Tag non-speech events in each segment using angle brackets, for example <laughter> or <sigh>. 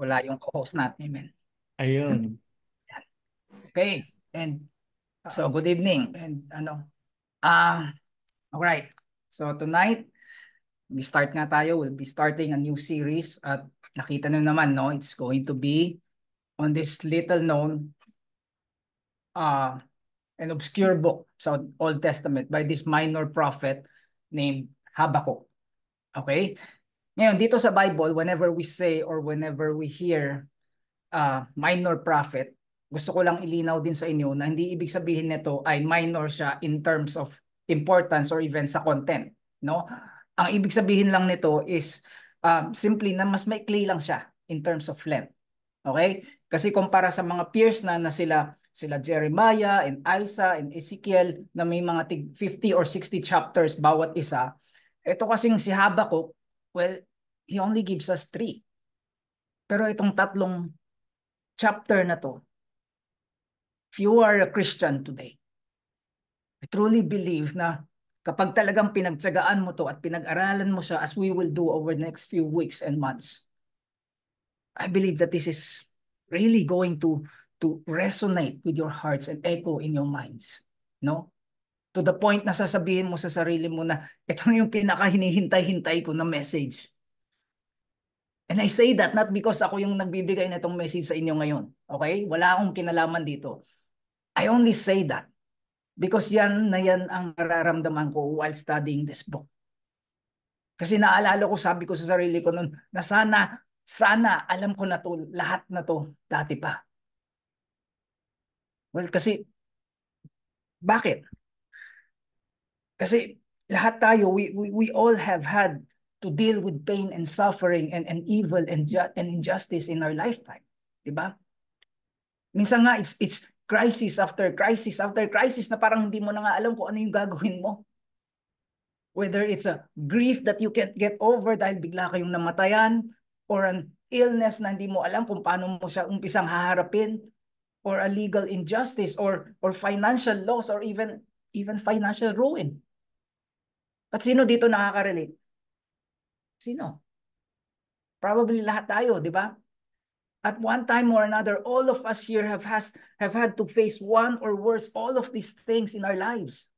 Wala yung co-host natin, Amen. Ayun. Okay. And so good evening. And ano? Ah, all right. So tonight, we start nga tayo. We'll be starting a new series at nakita nyo naman, no? It's going to be on this little known uh an obscure book sa Old Testament by this minor prophet named Habakkuk. Okay? Ngayon, dito sa Bible, whenever we say or whenever we hear uh, minor prophet, gusto ko lang ilinaw din sa inyo na hindi ibig sabihin nito ay minor siya in terms of importance or even sa content. No? Ang ibig sabihin lang nito is uh, simply na mas maikli lang siya in terms of length. Okay? Kasi kumpara sa mga peers na na sila sila Jeremiah and Isa and Ezekiel na may mga 50 or 60 chapters bawat isa. Ito kasing si Habakkuk, well, he only gives us three. Pero itong tatlong chapter na to, if you are a Christian today, I truly believe na kapag talagang pinagtsagaan mo to at pinag-aralan mo siya as we will do over the next few weeks and months, I believe that this is really going to to resonate with your hearts and echo in your minds. No? To the point na sasabihin mo sa sarili mo na ito yung pinaka-hinihintay-hintay ko na message. And I say that not because ako yung nagbibigay na itong message sa inyo ngayon. Okay? Wala akong kinalaman dito. I only say that because yan na yan ang nararamdaman ko while studying this book. Kasi naalala ko, sabi ko sa sarili ko noon, na sana, sana alam ko na to, lahat na to dati pa. Well, kasi, bakit? Kasi lahat tayo, we, we, we all have had to deal with pain and suffering and, and evil and, and injustice in our lifetime. Diba? Minsan nga, it's, it's crisis after crisis after crisis na parang hindi mo na nga alam kung ano yung gagawin mo. Whether it's a grief that you can't get over dahil bigla kayong namatayan or an illness na hindi mo alam kung paano mo siya umpisang haharapin or a legal injustice or or financial loss or even even financial ruin. At sino dito nakaka-relate? Sino? Probably lahat tayo, di ba? At one time or another, all of us here have has have had to face one or worse all of these things in our lives.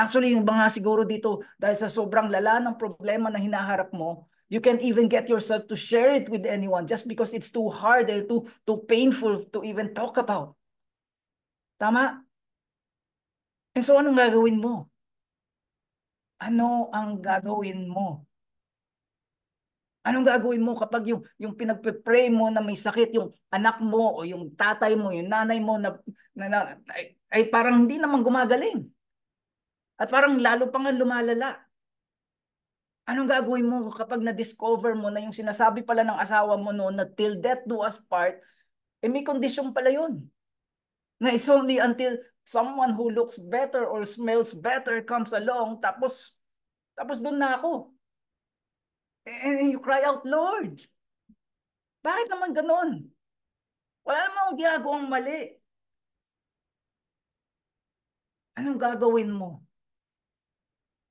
Actually, yung mga siguro dito, dahil sa sobrang lala ng problema na hinaharap mo, you can't even get yourself to share it with anyone just because it's too hard or too, too painful to even talk about. Tama? And so, anong gagawin mo? Ano ang gagawin mo? Anong gagawin mo kapag yung, yung pinagpe-pray mo na may sakit, yung anak mo o yung tatay mo, yung nanay mo na, na, na ay, ay parang hindi naman gumagaling? At parang lalo pa nga lumalala. Anong gagawin mo kapag na-discover mo na yung sinasabi pala ng asawa mo noon na till death do us part, eh may kondisyon pala yun. Na it's only until someone who looks better or smells better comes along, tapos, tapos doon na ako. And you cry out, Lord, bakit naman ganon? Wala namang ginagawang mali. Anong gagawin mo?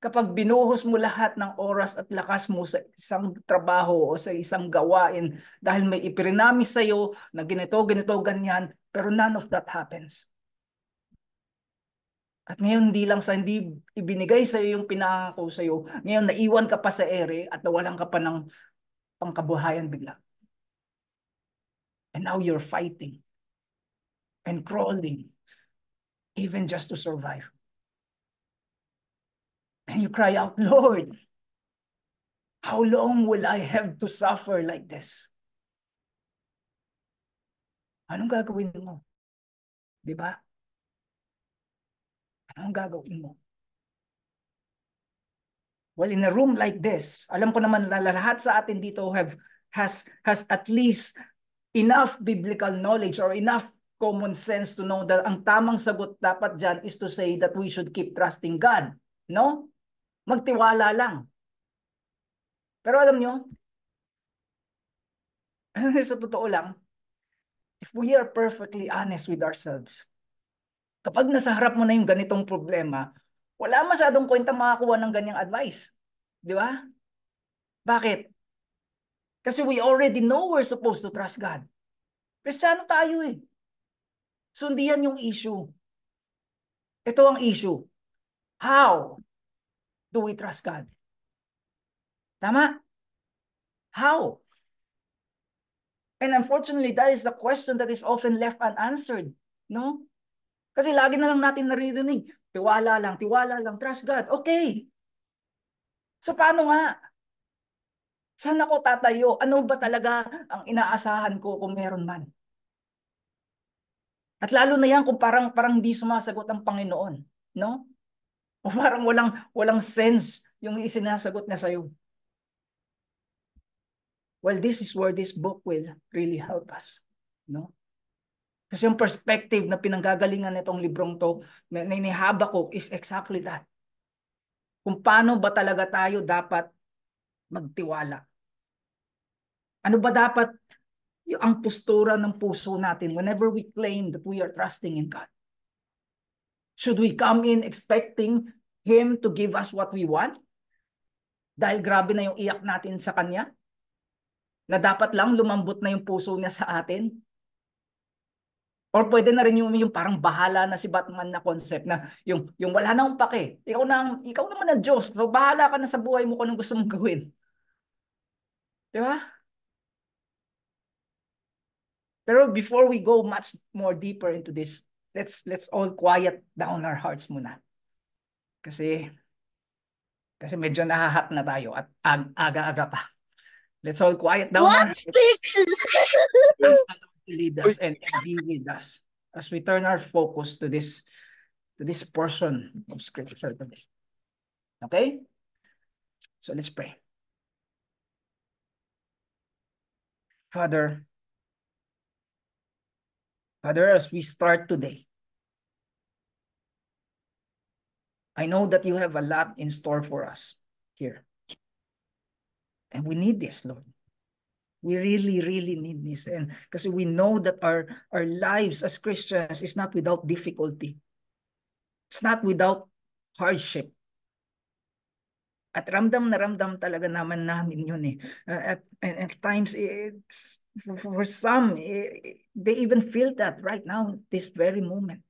kapag binuhos mo lahat ng oras at lakas mo sa isang trabaho o sa isang gawain dahil may ipirinamis sa iyo na ganito, ganito, ganyan, pero none of that happens. At ngayon hindi lang sa hindi ibinigay sa iyo yung pinangako sa iyo, ngayon naiwan ka pa sa ere at nawalan ka pa ng pangkabuhayan bigla. And now you're fighting and crawling even just to survive. And you cry out, Lord, how long will I have to suffer like this? Anong gagawin mo? Di ba? Anong gagawin mo? Well, in a room like this, alam ko naman na lahat sa atin dito have has has at least enough biblical knowledge or enough common sense to know that ang tamang sagot dapat dyan is to say that we should keep trusting God. No? Magtiwala lang. Pero alam nyo, <laughs> sa totoo lang, if we are perfectly honest with ourselves, kapag nasa harap mo na yung ganitong problema, wala masyadong kwenta makakuha ng ganyang advice. Di ba? Bakit? Kasi we already know we're supposed to trust God. Kristiyano tayo eh. So yung issue. Ito ang issue. How do we trust God? Tama? How? And unfortunately, that is the question that is often left unanswered. No? Kasi lagi na lang natin naririnig, tiwala lang, tiwala lang, trust God. Okay. So paano nga? Saan ako tatayo? Ano ba talaga ang inaasahan ko kung meron man? At lalo na yan kung parang parang hindi sumasagot ang Panginoon, no? <laughs> O parang walang walang sense yung isinasagot niya sa iyo. Well, this is where this book will really help us, no? Kasi yung perspective na pinanggagalingan nitong librong to na, na ni Habakkuk is exactly that. Kung paano ba talaga tayo dapat magtiwala? Ano ba dapat yung ang postura ng puso natin whenever we claim that we are trusting in God? Should we come in expecting Him to give us what we want? Dahil grabe na yung iyak natin sa Kanya? Na dapat lang lumambot na yung puso niya sa atin? Or pwede na rin yung, yung parang bahala na si Batman na concept na yung, yung wala na akong pake. Ikaw, na, ikaw naman ang Diyos. So bahala ka na sa buhay mo kung anong gusto mong <laughs> gawin. Di ba? Pero before we go much more deeper into this, let's let's all quiet down our hearts muna. Kasi kasi medyo nahahat na tayo at aga-aga pa. Let's all quiet down What? our <laughs> hearts. Ask the Lord to lead us and, and be with us as we turn our focus to this to this portion of scripture today. Okay? So let's pray. Father, Father, as we start today, I know that you have a lot in store for us here. And we need this, Lord. We really, really need this. And because we know that our, our lives as Christians is not without difficulty. It's not without hardship. At ramdam na ramdam talaga naman namin yun eh. Uh, at, at times, it's, for, for some, eh, they even feel that right now, this very moment.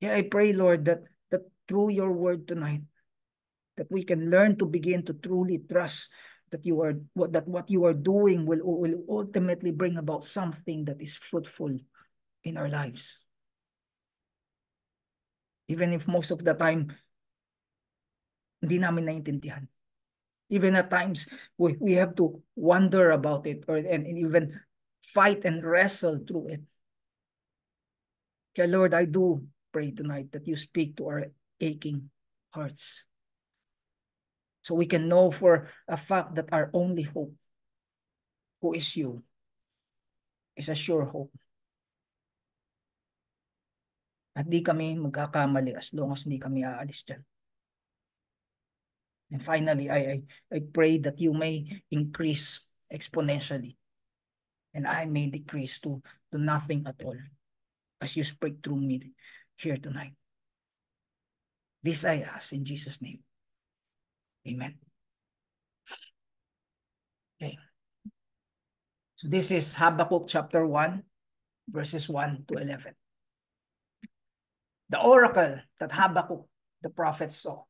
Yeah, I pray, Lord, that, that through your word tonight, that we can learn to begin to truly trust that you are what that what you are doing will will ultimately bring about something that is fruitful in our lives. Even if most of the time hindi namin naiintindihan. Even at times we, we have to wonder about it or and, and even fight and wrestle through it. Kaya Lord, I do pray tonight that you speak to our aching hearts. So we can know for a fact that our only hope, who is you, is a sure hope. At di kami magkakamali as long as di kami aalis dyan. And finally, I, I, I pray that you may increase exponentially and I may decrease to, to nothing at all as you speak through me here tonight. This I ask in Jesus' name. Amen. Okay. So this is Habakkuk chapter 1, verses 1 to 11. The oracle that Habakkuk the prophet saw.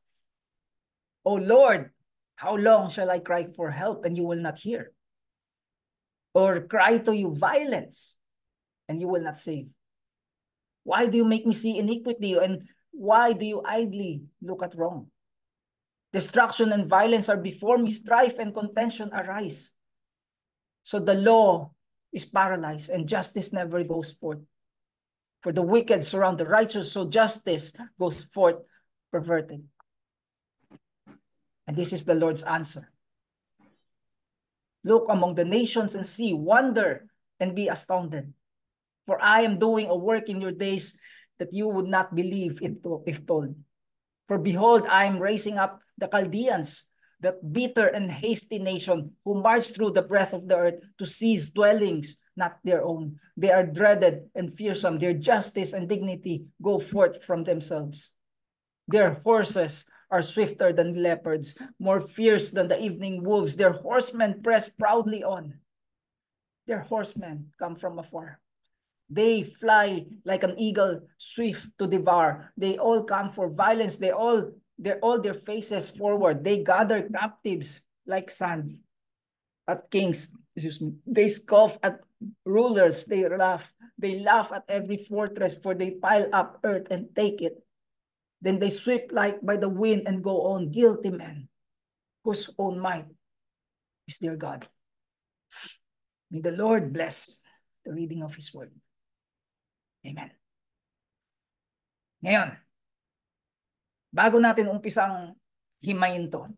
O Lord, how long shall I cry for help and you will not hear? Or cry to you violence and you will not save? Why do you make me see iniquity and why do you idly look at wrong? Destruction and violence are before me, strife and contention arise. So the law is paralyzed and justice never goes forth. For the wicked surround the righteous, so justice goes forth perverted. And this is the Lord's answer. Look among the nations and see, wonder and be astounded. For I am doing a work in your days that you would not believe it if told. For behold, I am raising up the Chaldeans, that bitter and hasty nation who march through the breadth of the earth to seize dwellings not their own. They are dreaded and fearsome. Their justice and dignity go forth from themselves. Their horses are swifter than leopards, more fierce than the evening wolves. Their horsemen press proudly on. Their horsemen come from afar. They fly like an eagle, swift to devour. They all come for violence. They all, they're all their faces forward. They gather captives like sand at kings. They scoff at rulers. They laugh. They laugh at every fortress, for they pile up earth and take it. Then they sweep like by the wind and go on, guilty men, whose own might is their God. May the Lord bless the reading of His word. Amen. Ngayon, bago natin umpisang himayin to,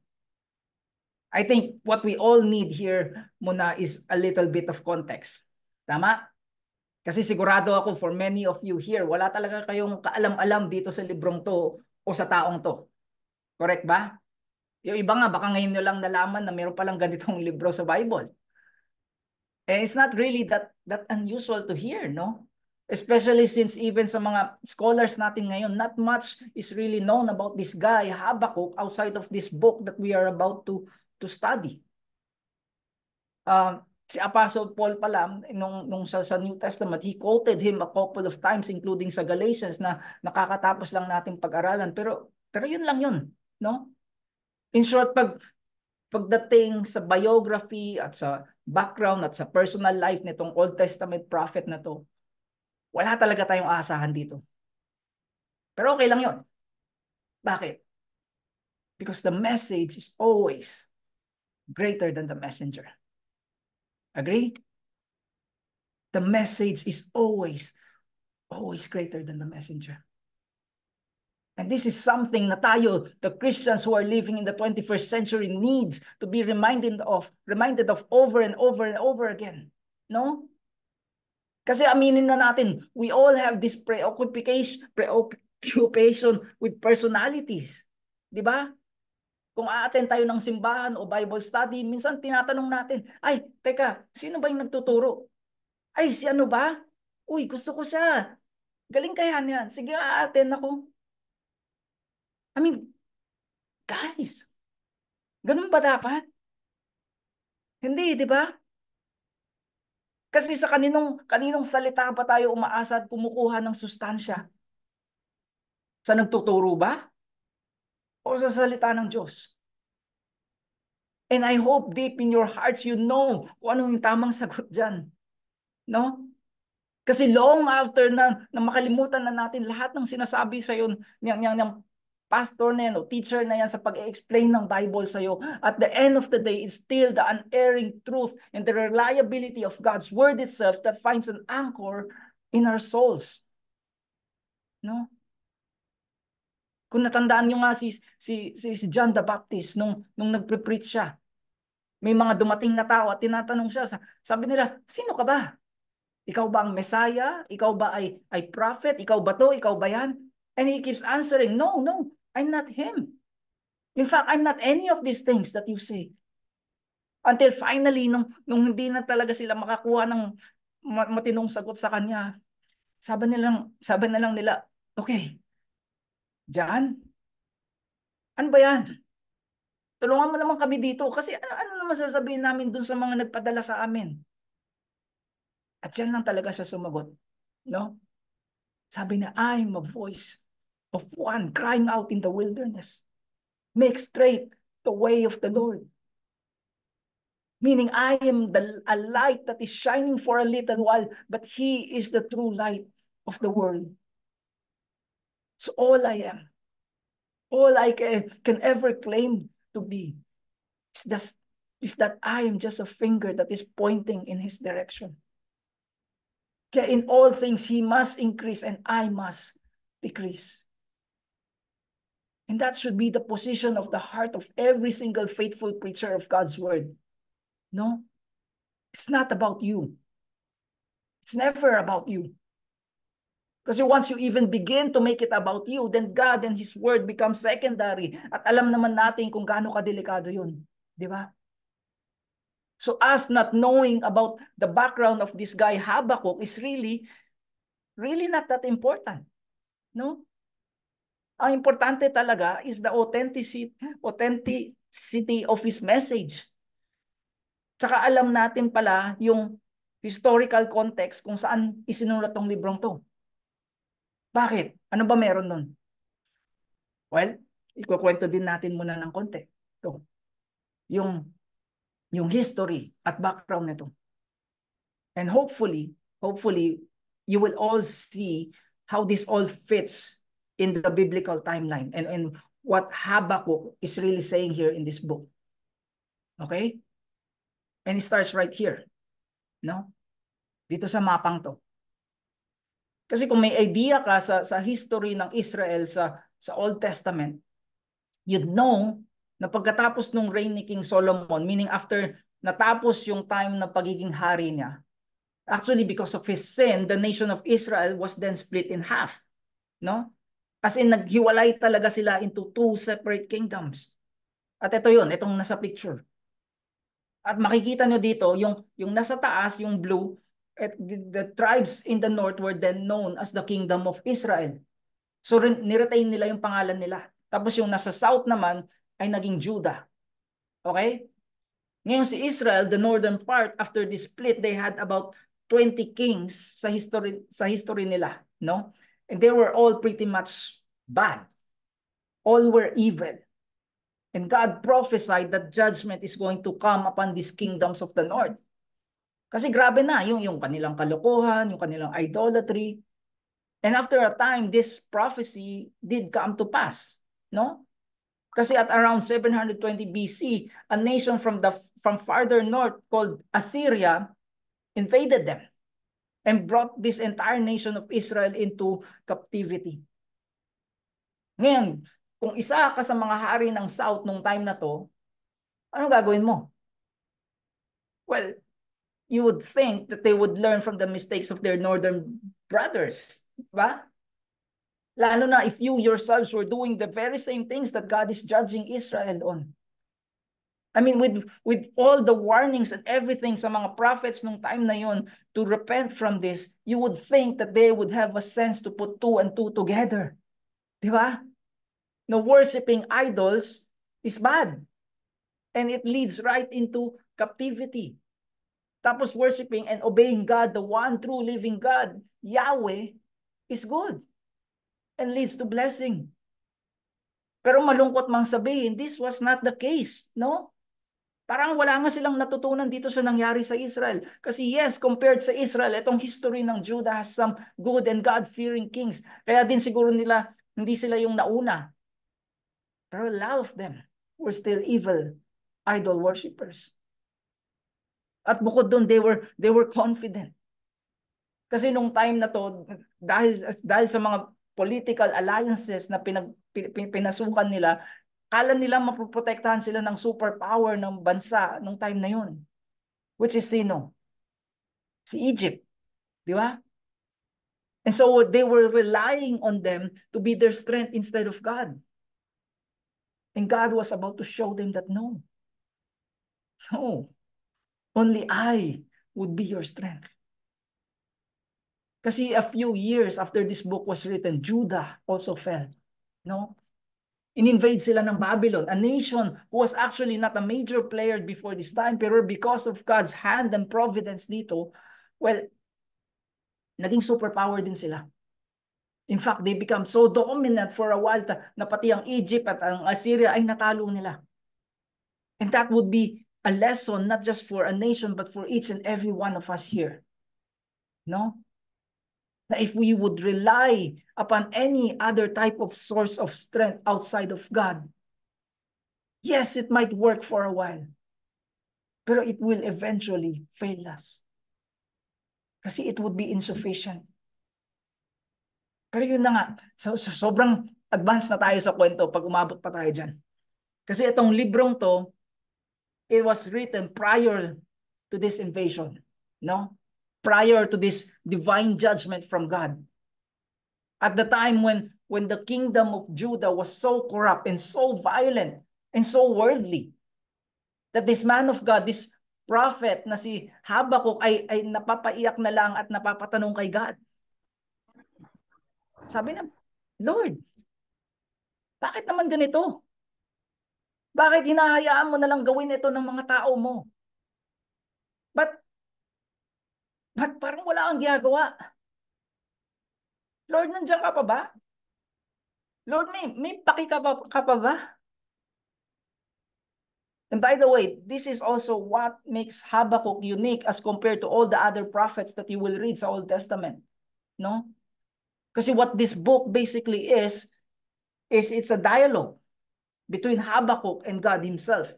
I think what we all need here muna is a little bit of context. Tama? Kasi sigurado ako for many of you here, wala talaga kayong kaalam-alam dito sa librong to o sa taong to. Correct ba? Yung iba nga, baka ngayon nyo lang nalaman na meron palang ganitong libro sa Bible. And it's not really that, that unusual to hear, no? Especially since even sa mga scholars natin ngayon, not much is really known about this guy, Habakkuk, outside of this book that we are about to, to study. Uh, si Apostle Paul pala, nung, nung sa, sa New Testament, he quoted him a couple of times, including sa Galatians, na nakakatapos lang natin pag-aralan. Pero, pero yun lang yun, no? In short, pag, pagdating sa biography at sa background at sa personal life nitong Old Testament prophet na to, wala talaga tayong aasahan dito. Pero okay lang yon. Bakit? Because the message is always greater than the messenger. Agree? The message is always, always greater than the messenger. And this is something na tayo, the Christians who are living in the 21st century needs to be reminded of, reminded of over and over and over again. No? Kasi aminin na natin, we all have this preoccupation, preoccupation with personalities. Di ba? Kung a-attend tayo ng simbahan o Bible study, minsan tinatanong natin, ay, teka, sino ba yung nagtuturo? Ay, si ano ba? Uy, gusto ko siya. Galing kaya niyan. Sige, a-attend ako. I mean, guys, ganun ba dapat? Hindi, di ba? Kasi sa kaninong, kaninong salita pa tayo umaasa at kumukuha ng sustansya? Sa nagtuturo ba? O sa salita ng Diyos? And I hope deep in your hearts you know kung anong yung tamang sagot dyan. No? Kasi long after na, na makalimutan na natin lahat ng sinasabi sa iyo ng, ng, ng pastor na yan o teacher na yan sa pag-explain ng Bible sa iyo, at the end of the day, it's still the unerring truth and the reliability of God's Word itself that finds an anchor in our souls. No? Kung natandaan nyo nga si, si, si, si John the Baptist nung, nung nagpre-preach siya, may mga dumating na tao at tinatanong siya, sabi nila, sino ka ba? Ikaw ba ang Messiah? Ikaw ba ay, ay prophet? Ikaw ba to? Ikaw ba yan? And he keeps answering, no, no, I'm not him. In fact, I'm not any of these things that you say. Until finally, nung, nung hindi na talaga sila makakuha ng matinong sagot sa kanya, sabi nilang, sabi na lang nila, okay, John, ano ba yan? Tulungan mo naman kami dito kasi ano, ano naman sasabihin namin dun sa mga nagpadala sa amin? At yan lang talaga siya sumagot. No? Sabi niya, I'm a voice of one crying out in the wilderness. Make straight the way of the Lord. Meaning I am the, a light that is shining for a little while, but he is the true light of the world. So all I am, all I can, can ever claim to be is, just, is that I am just a finger that is pointing in his direction. In all things, he must increase and I must decrease. And that should be the position of the heart of every single faithful preacher of God's word. No? It's not about you. It's never about you. Because once you even begin to make it about you, then God and His Word become secondary. At alam naman natin kung gaano kadelikado yun. Di ba? So us not knowing about the background of this guy Habakkuk is really, really not that important. No? Ang importante talaga is the authenticity, authenticity of his message. Tsaka alam natin pala yung historical context kung saan isinulat tong librong to. Bakit? Ano ba meron nun? Well, ikukwento din natin muna ng konti. Ito. Yung, yung history at background nito. And hopefully, hopefully, you will all see how this all fits in the biblical timeline and, and what Habakkuk is really saying here in this book. Okay? And it starts right here. No? Dito sa mapang to. Kasi kung may idea ka sa, sa history ng Israel sa, sa Old Testament, you'd know na pagkatapos nung reign ni King Solomon, meaning after natapos yung time na pagiging hari niya, actually because of his sin, the nation of Israel was then split in half. No? As in, naghiwalay talaga sila into two separate kingdoms. At ito yun, itong nasa picture. At makikita nyo dito, yung, yung nasa taas, yung blue, at the, the tribes in the north were then known as the Kingdom of Israel. So niretain nila yung pangalan nila. Tapos yung nasa south naman ay naging Judah. Okay? Ngayon si Israel, the northern part, after the split, they had about 20 kings sa history sa history nila, no? And they were all pretty much bad. All were evil. And God prophesied that judgment is going to come upon these kingdoms of the north. Kasi grabe na yung, yung kanilang kalokohan, yung kanilang idolatry. And after a time, this prophecy did come to pass. No? Kasi at around 720 BC, a nation from the from farther north called Assyria invaded them and brought this entire nation of Israel into captivity. Ngayon, kung isa ka sa mga hari ng South nung time na to, ano gagawin mo? Well, you would think that they would learn from the mistakes of their northern brothers. Ba? Lalo na if you yourselves were doing the very same things that God is judging Israel on. I mean, with, with all the warnings and everything sa mga prophets nung time na to repent from this, you would think that they would have a sense to put two and two together. Di ba? na worshiping idols is bad. And it leads right into captivity. Tapos worshiping and obeying God, the one true living God, Yahweh, is good and leads to blessing. Pero malungkot mang sabihin, this was not the case, no? Parang wala nga silang natutunan dito sa nangyari sa Israel. Kasi yes, compared sa Israel, itong history ng Judah has some good and God-fearing kings. Kaya din siguro nila, hindi sila yung nauna. Pero a lot of them were still evil idol worshippers. At bukod doon, they were, they were confident. Kasi nung time na to, dahil, dahil sa mga political alliances na pinag, pinasukan nila, kala nila mapoprotektahan sila ng superpower ng bansa nung time na yun. Which is sino? Si Egypt. Di ba? And so they were relying on them to be their strength instead of God. And God was about to show them that no. No. Only I would be your strength. Kasi a few years after this book was written, Judah also fell. No? In-invade sila ng Babylon, a nation who was actually not a major player before this time, pero because of God's hand and providence dito, well, naging superpower din sila. In fact, they become so dominant for a while na pati ang Egypt at ang Assyria ay natalo nila. And that would be a lesson not just for a nation but for each and every one of us here. No? Na if we would rely upon any other type of source of strength outside of God, yes, it might work for a while. Pero it will eventually fail us. Kasi it would be insufficient. Pero yun na nga, so, so, sobrang advanced na tayo sa kwento pag umabot pa tayo dyan. Kasi itong librong to, it was written prior to this invasion. No? Prior to this divine judgment from God. At the time when, when the kingdom of Judah was so corrupt and so violent and so worldly, that this man of God, this prophet na si Habakkuk ay, ay napapaiyak na lang at napapatanong kay God. Sabi na, Lord, Bakit naman ganito? Bakit hinahayaan mo na lang gawin ito ng mga tao mo? But, but parang wala kang ginagawa. Lord, nandiyan ka pa ba? Lord, may, may paki ka pa, ka pa ba? And by the way, this is also what makes Habakkuk unique as compared to all the other prophets that you will read sa Old Testament. No? Kasi what this book basically is, is it's a dialogue between Habakkuk and God himself.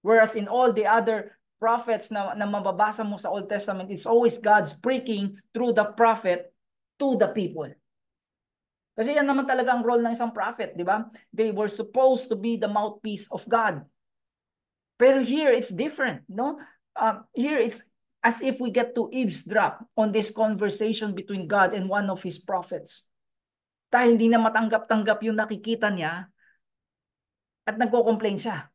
Whereas in all the other prophets na, na mababasa mo sa Old Testament, it's always God speaking through the prophet to the people. Kasi yan naman talaga ang role ng isang prophet, di ba? They were supposed to be the mouthpiece of God. Pero here, it's different, no? Um, here, it's as if we get to eavesdrop on this conversation between God and one of His prophets. Dahil hindi na matanggap-tanggap yung nakikita niya at nagko-complain siya.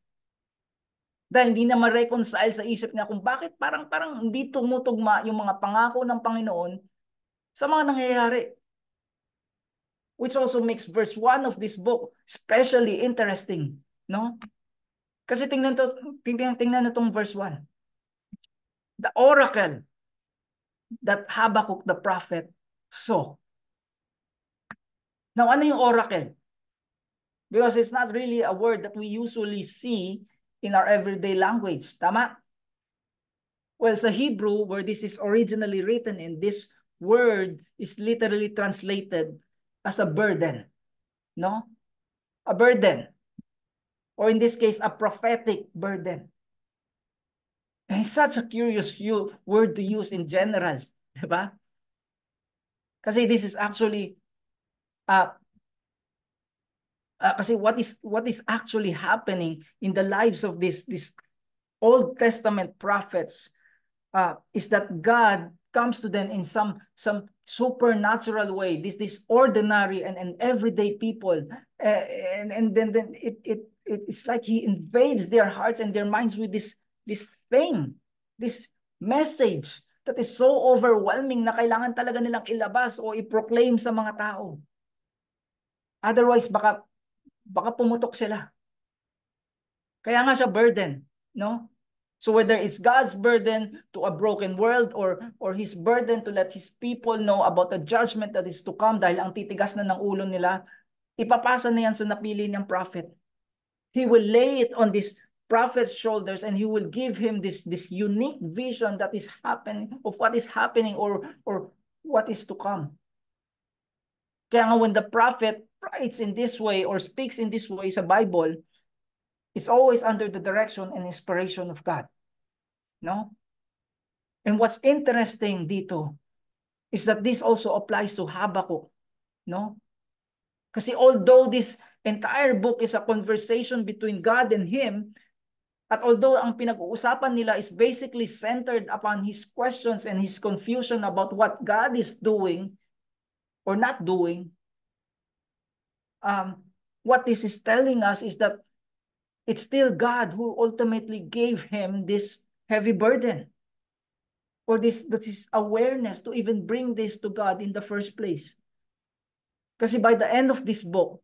Dahil hindi na ma-reconcile sa isip niya kung bakit parang parang hindi tumutugma yung mga pangako ng Panginoon sa mga nangyayari. Which also makes verse 1 of this book especially interesting, no? Kasi tingnan to, tingnan, tingnan itong verse 1. The oracle that Habakkuk the prophet saw. Now, ano yung oracle? Because it's not really a word that we usually see in our everyday language. Tama? Well, sa Hebrew, where this is originally written in, this word is literally translated as a burden. No? A burden or in this case, a prophetic burden. And it's such a curious word to use in general, <laughs> diba? Kasi this is actually, uh, uh, kasi what is what is actually happening in the lives of this this Old Testament prophets uh, is that God comes to them in some some supernatural way. This this ordinary and, and everyday people, uh, and and then then it it it's like he invades their hearts and their minds with this this thing, this message that is so overwhelming na kailangan talaga nilang ilabas o i-proclaim sa mga tao. Otherwise, baka, baka pumutok sila. Kaya nga siya burden, no? So whether it's God's burden to a broken world or or his burden to let his people know about the judgment that is to come dahil ang titigas na ng ulo nila, ipapasa na yan sa napili niyang prophet. He will lay it on this prophet's shoulders and he will give him this, this unique vision that is happening of what is happening or, or what is to come. Kaya nga when the prophet writes in this way or speaks in this way sa Bible, it's always under the direction and inspiration of God. No? And what's interesting dito is that this also applies to Habakkuk. No? Kasi although this entire book is a conversation between God and him. At although ang pinag-uusapan nila is basically centered upon his questions and his confusion about what God is doing or not doing, um, what this is telling us is that it's still God who ultimately gave him this heavy burden or this, this awareness to even bring this to God in the first place. Kasi by the end of this book,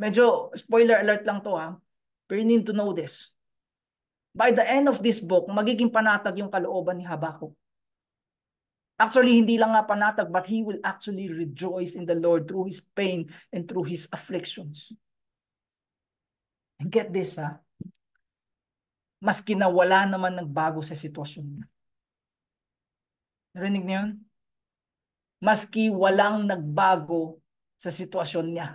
Medyo spoiler alert lang to ha. But you need to know this. By the end of this book, magiging panatag yung kalooban ni Habakkuk. Actually, hindi lang nga panatag, but he will actually rejoice in the Lord through his pain and through his afflictions. And get this ha, maski na wala naman nagbago sa sitwasyon niya. Narinig niyo yun? Maski walang nagbago sa sitwasyon niya.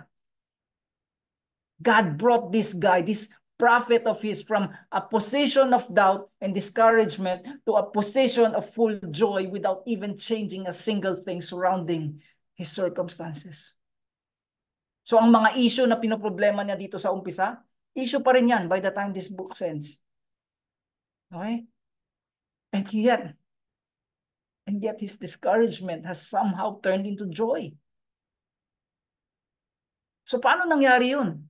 God brought this guy, this prophet of his, from a position of doubt and discouragement to a position of full joy without even changing a single thing surrounding his circumstances. So ang mga issue na pinoproblema niya dito sa umpisa, issue pa rin yan by the time this book ends. Okay? And yet, and yet his discouragement has somehow turned into joy. So paano nangyari yun?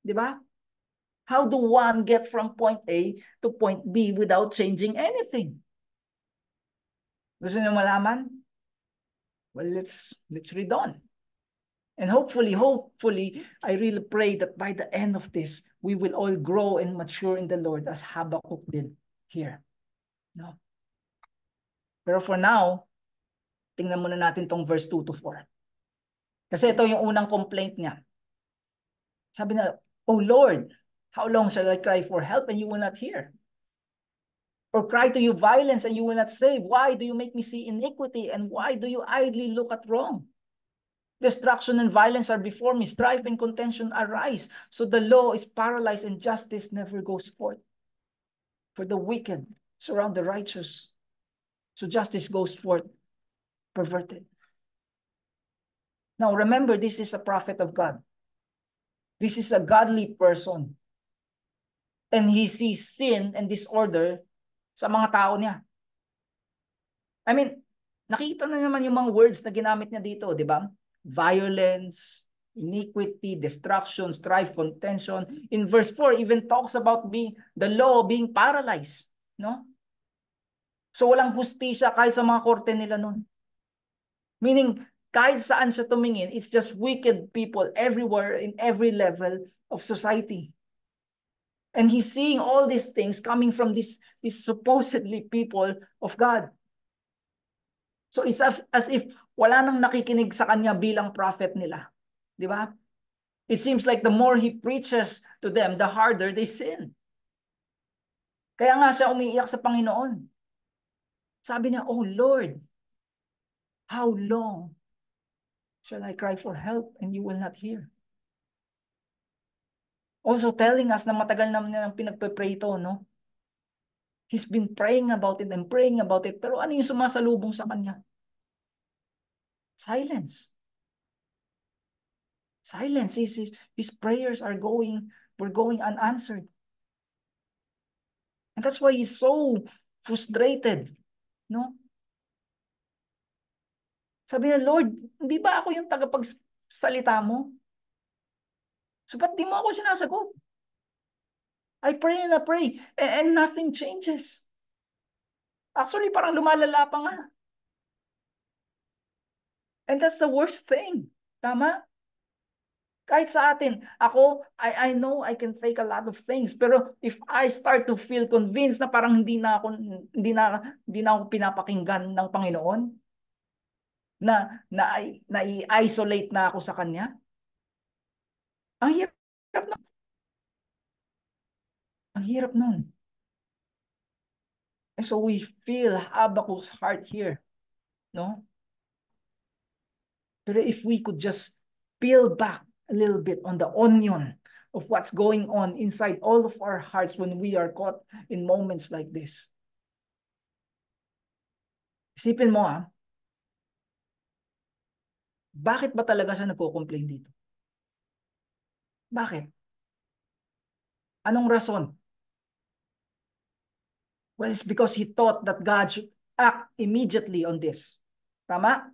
Di ba? How do one get from point A to point B without changing anything? Gusto niyo malaman? Well, let's let's read on. And hopefully, hopefully, I really pray that by the end of this, we will all grow and mature in the Lord as Habakkuk did here. No? Pero for now, tingnan muna natin tong verse 2 to 4. Kasi ito yung unang complaint niya. Sabi na, Oh Lord, how long shall I cry for help and you will not hear? Or cry to you violence and you will not save? Why do you make me see iniquity and why do you idly look at wrong? Destruction and violence are before me. Strife and contention arise. So the law is paralyzed and justice never goes forth. For the wicked surround the righteous. So justice goes forth perverted. Now remember, this is a prophet of God. This is a godly person. And he sees sin and disorder sa mga tao niya. I mean, nakita na naman yung mga words na ginamit niya dito, di ba? violence, iniquity, destruction, strife, contention. In verse 4, even talks about being the law being paralyzed. No? So walang hustisya kahit sa mga korte nila nun. Meaning, kahit saan siya tumingin, it's just wicked people everywhere in every level of society. And he's seeing all these things coming from this, these supposedly people of God. So it's as, as if wala nang nakikinig sa kanya bilang prophet nila. Di ba? It seems like the more he preaches to them, the harder they sin. Kaya nga siya umiiyak sa Panginoon. Sabi niya, Oh Lord, how long shall I cry for help and you will not hear? Also telling us na matagal naman niya pinagpe-pray ito, no? He's been praying about it and praying about it. Pero ano yung sumasalubong sa kanya? Silence. Silence. His, his, his prayers are going, were going unanswered. And that's why he's so frustrated. No? Sabi niya, Lord, hindi ba ako yung tagapagsalita mo? So ba't di mo ako sinasagot? I pray and I pray and, and nothing changes. Actually, parang lumalala pa nga. And that's the worst thing. Tama? Kahit sa atin, ako, I, I know I can fake a lot of things. Pero if I start to feel convinced na parang hindi na ako, hindi na, hindi na ako pinapakinggan ng Panginoon, na, na, na i-isolate na ako sa Kanya, ang hirap na. Ang hirap nun. So we feel Habakkuk's heart here. No? Pero if we could just peel back a little bit on the onion of what's going on inside all of our hearts when we are caught in moments like this. Isipin mo ah, bakit ba talaga siya nagko-complain dito? Bakit? Anong rason? Well, it's because he thought that God should act immediately on this. Tama?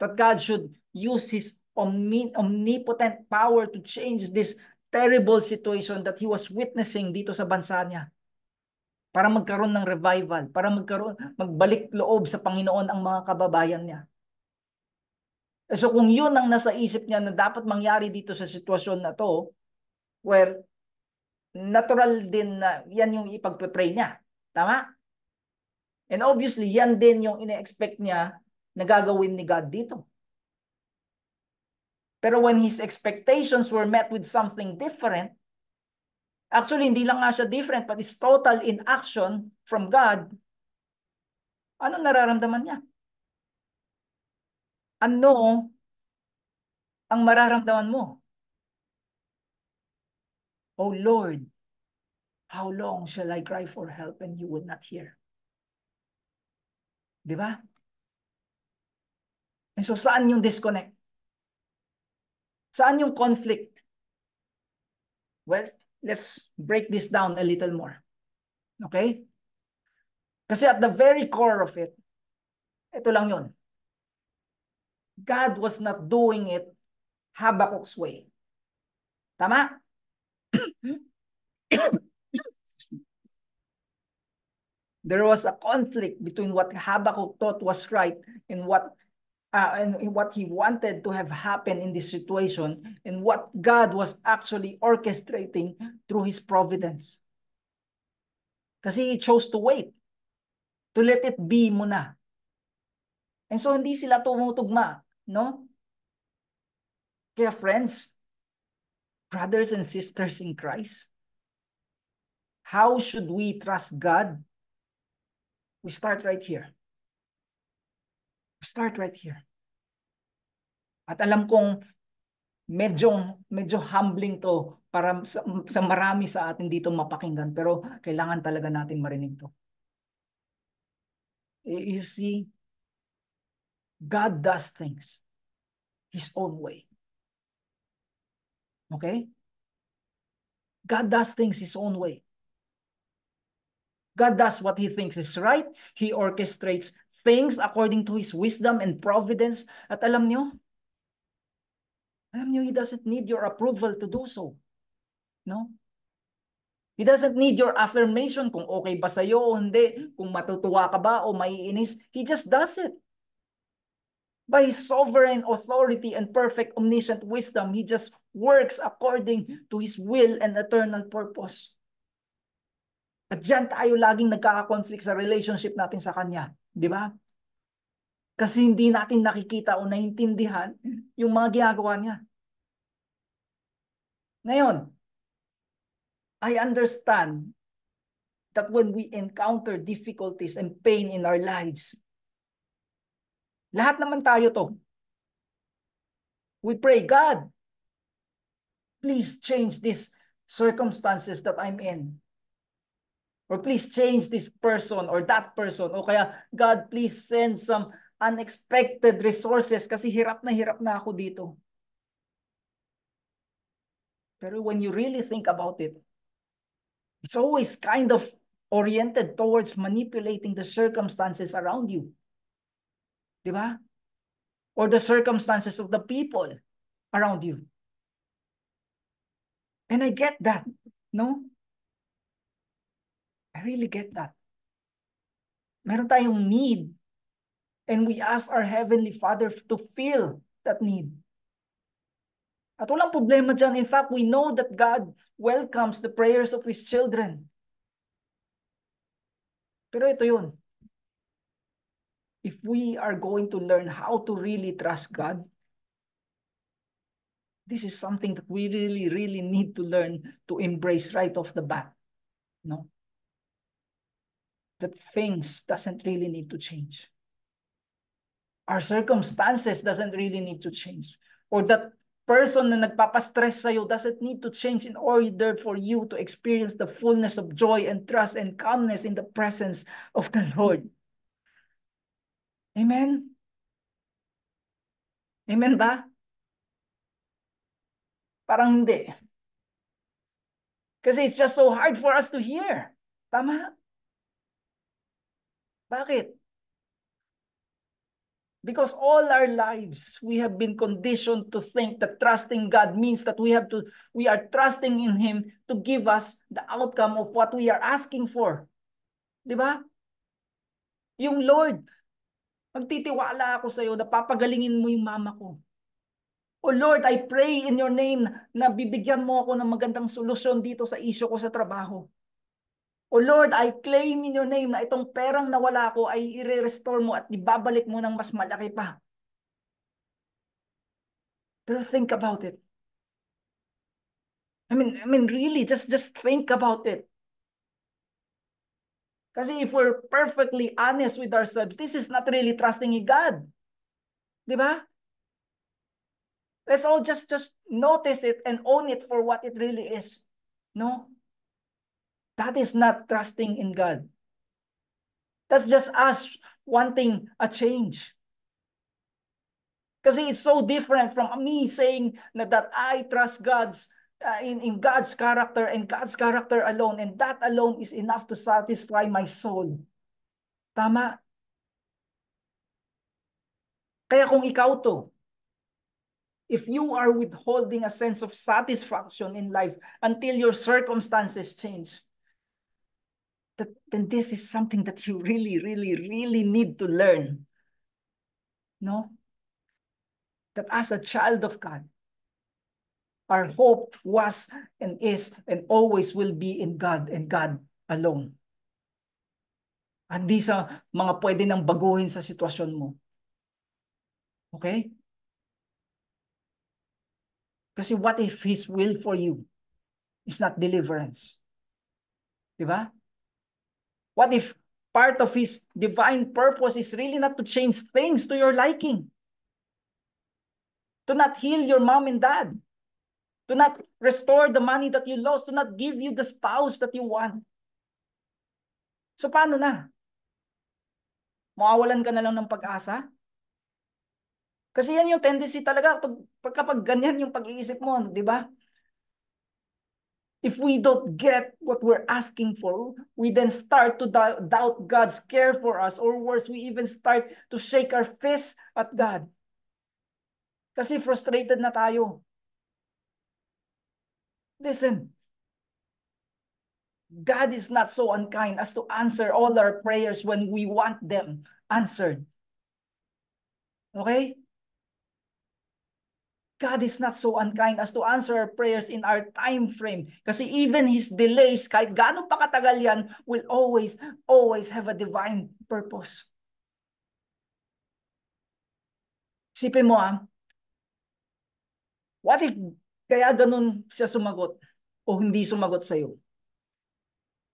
that God should use his omnipotent power to change this terrible situation that he was witnessing dito sa bansa niya. Para magkaroon ng revival, para magkaroon, magbalik loob sa Panginoon ang mga kababayan niya. Eh, so kung yun ang nasa isip niya na dapat mangyari dito sa sitwasyon na to, where natural din na yan yung ipagpe-pray niya. Tama? And obviously, yan din yung ine-expect niya na gagawin ni God dito. Pero when his expectations were met with something different, actually hindi lang nga siya different, but it's total inaction from God, ano nararamdaman niya? Ano ang mararamdaman mo? Oh Lord, how long shall I cry for help and you will not hear? Di ba? And so saan yung disconnect? Saan yung conflict? Well, let's break this down a little more. Okay? Kasi at the very core of it, ito lang yun. God was not doing it Habakkuk's way. Tama? <coughs> There was a conflict between what Habakkuk thought was right and what uh, and what he wanted to have happen in this situation and what God was actually orchestrating through his providence. Kasi he chose to wait. To let it be muna. And so hindi sila tumutugma, no? Kaya friends, brothers and sisters in Christ, how should we trust God? We start right here. Start right here. At alam kong medyo medyo humbling to para sa, sa marami sa atin dito mapakinggan pero kailangan talaga natin marinig to. You see, God does things His own way. Okay? God does things His own way. God does what He thinks is right. He orchestrates things according to His wisdom and providence. At alam niyo, alam niyo, He doesn't need your approval to do so. No? He doesn't need your affirmation kung okay ba sa'yo o hindi, kung matutuwa ka ba o maiinis. He just does it. By His sovereign authority and perfect omniscient wisdom, He just works according to His will and eternal purpose. At dyan tayo laging nagkaka-conflict sa relationship natin sa Kanya. Di ba? Kasi hindi natin nakikita o naiintindihan yung mga ginagawa niya. Ngayon, I understand that when we encounter difficulties and pain in our lives, lahat naman tayo to. We pray, God, please change these circumstances that I'm in. Or please change this person or that person. O kaya, God, please send some unexpected resources kasi hirap na hirap na ako dito. Pero when you really think about it, it's always kind of oriented towards manipulating the circumstances around you. Di ba? Or the circumstances of the people around you. And I get that, no? I really get that. Meron tayong need. And we ask our Heavenly Father to fill that need. At walang problema dyan. In fact, we know that God welcomes the prayers of His children. Pero ito yun. If we are going to learn how to really trust God, this is something that we really, really need to learn to embrace right off the bat. No? that things doesn't really need to change. Our circumstances doesn't really need to change. Or that person na nagpapastress sa'yo doesn't need to change in order for you to experience the fullness of joy and trust and calmness in the presence of the Lord. Amen? Amen ba? Parang hindi. Kasi it's just so hard for us to hear. Tama? Bakit? Because all our lives, we have been conditioned to think that trusting God means that we have to, we are trusting in Him to give us the outcome of what we are asking for. Di ba? Yung Lord, magtitiwala ako sa iyo na papagalingin mo yung mama ko. O Lord, I pray in your name na bibigyan mo ako ng magandang solusyon dito sa issue ko sa trabaho. O Lord, I claim in your name na itong perang nawala ko ay i-restore mo at ibabalik mo ng mas malaki pa. Pero think about it. I mean, I mean really, just just think about it. Kasi if we're perfectly honest with ourselves, this is not really trusting in God. Di ba? Let's all just just notice it and own it for what it really is. No? That is not trusting in God. That's just us wanting a change. Because it's so different from me saying that I trust God's uh, in, in God's character and God's character alone. And that alone is enough to satisfy my soul. Tama? Kaya kung ikaw to, if you are withholding a sense of satisfaction in life until your circumstances change, that then this is something that you really, really, really need to learn. No? that as a child of God, our hope was and is and always will be in God and God alone. Hindi sa mga pwede nang baguhin sa sitwasyon mo. Okay? Kasi what if His will for you is not deliverance? Di ba? What if part of His divine purpose is really not to change things to your liking? To not heal your mom and dad? To not restore the money that you lost? To not give you the spouse that you want? So paano na? Mawawalan ka na lang ng pag-asa? Kasi yan yung tendency talaga pag, pag kapag ganyan yung pag-iisip mo, di ba? If we don't get what we're asking for, we then start to doubt God's care for us or worse, we even start to shake our fists at God. Kasi frustrated na tayo. Listen, God is not so unkind as to answer all our prayers when we want them answered. Okay? God is not so unkind as to answer our prayers in our time frame. Kasi even His delays, kahit gaano pa yan, will always, always have a divine purpose. Sipin mo ah, what if kaya ganun siya sumagot o hindi sumagot sa'yo?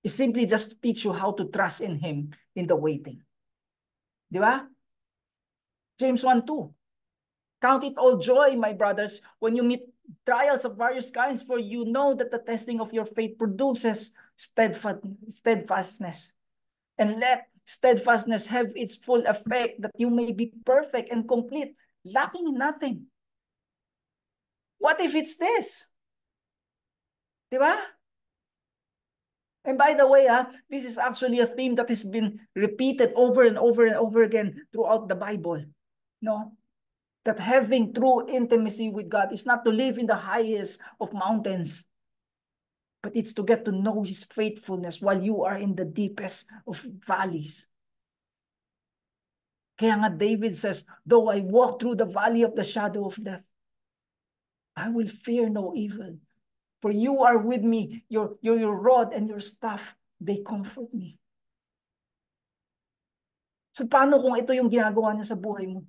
is simply just to teach you how to trust in Him in the waiting. Di ba? James 1.2 Count it all joy, my brothers, when you meet trials of various kinds, for you know that the testing of your faith produces steadfastness. And let steadfastness have its full effect, that you may be perfect and complete, lacking in nothing. What if it's this? Di? And by the way, ah, this is actually a theme that has been repeated over and over and over again throughout the Bible. No? That having true intimacy with God is not to live in the highest of mountains, but it's to get to know His faithfulness while you are in the deepest of valleys. Kaya nga David says, though I walk through the valley of the shadow of death, I will fear no evil. For you are with me, your, your, your rod and your staff, they comfort me. So paano kung ito yung ginagawa niya sa buhay mo?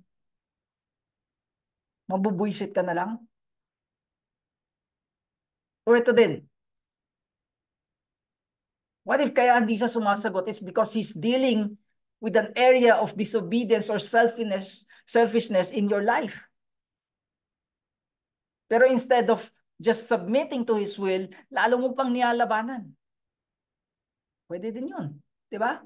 Mabubuisit ka na lang? Or ito din, What if kaya hindi siya sumasagot? It's because he's dealing with an area of disobedience or selfishness, selfishness in your life. Pero instead of just submitting to His will, lalo mo pang niyalabanan. Pwede din yun. Ba?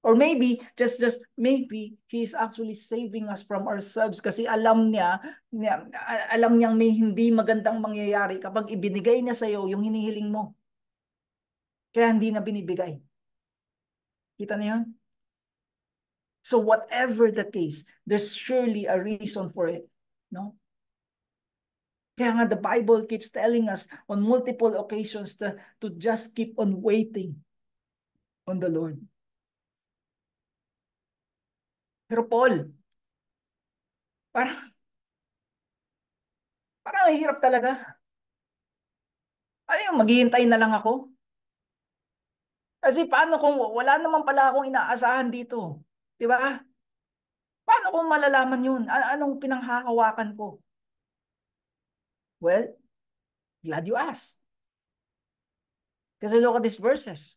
Or maybe, just just maybe, He is actually saving us from ourselves kasi alam niya, niya alam niyang may hindi magandang mangyayari kapag ibinigay niya sa iyo yung hinihiling mo. Kaya hindi na binibigay. Kita niyo yun? So whatever the case, there's surely a reason for it. No? Kaya nga the Bible keeps telling us on multiple occasions to, to just keep on waiting on the Lord. Pero Paul, parang, parang hirap talaga. Ano yung maghihintay na lang ako? Kasi paano kung wala naman pala akong inaasahan dito? Di ba? Paano kung malalaman yun? Anong pinanghahawakan ko? Well, glad you asked. Because I look at these verses.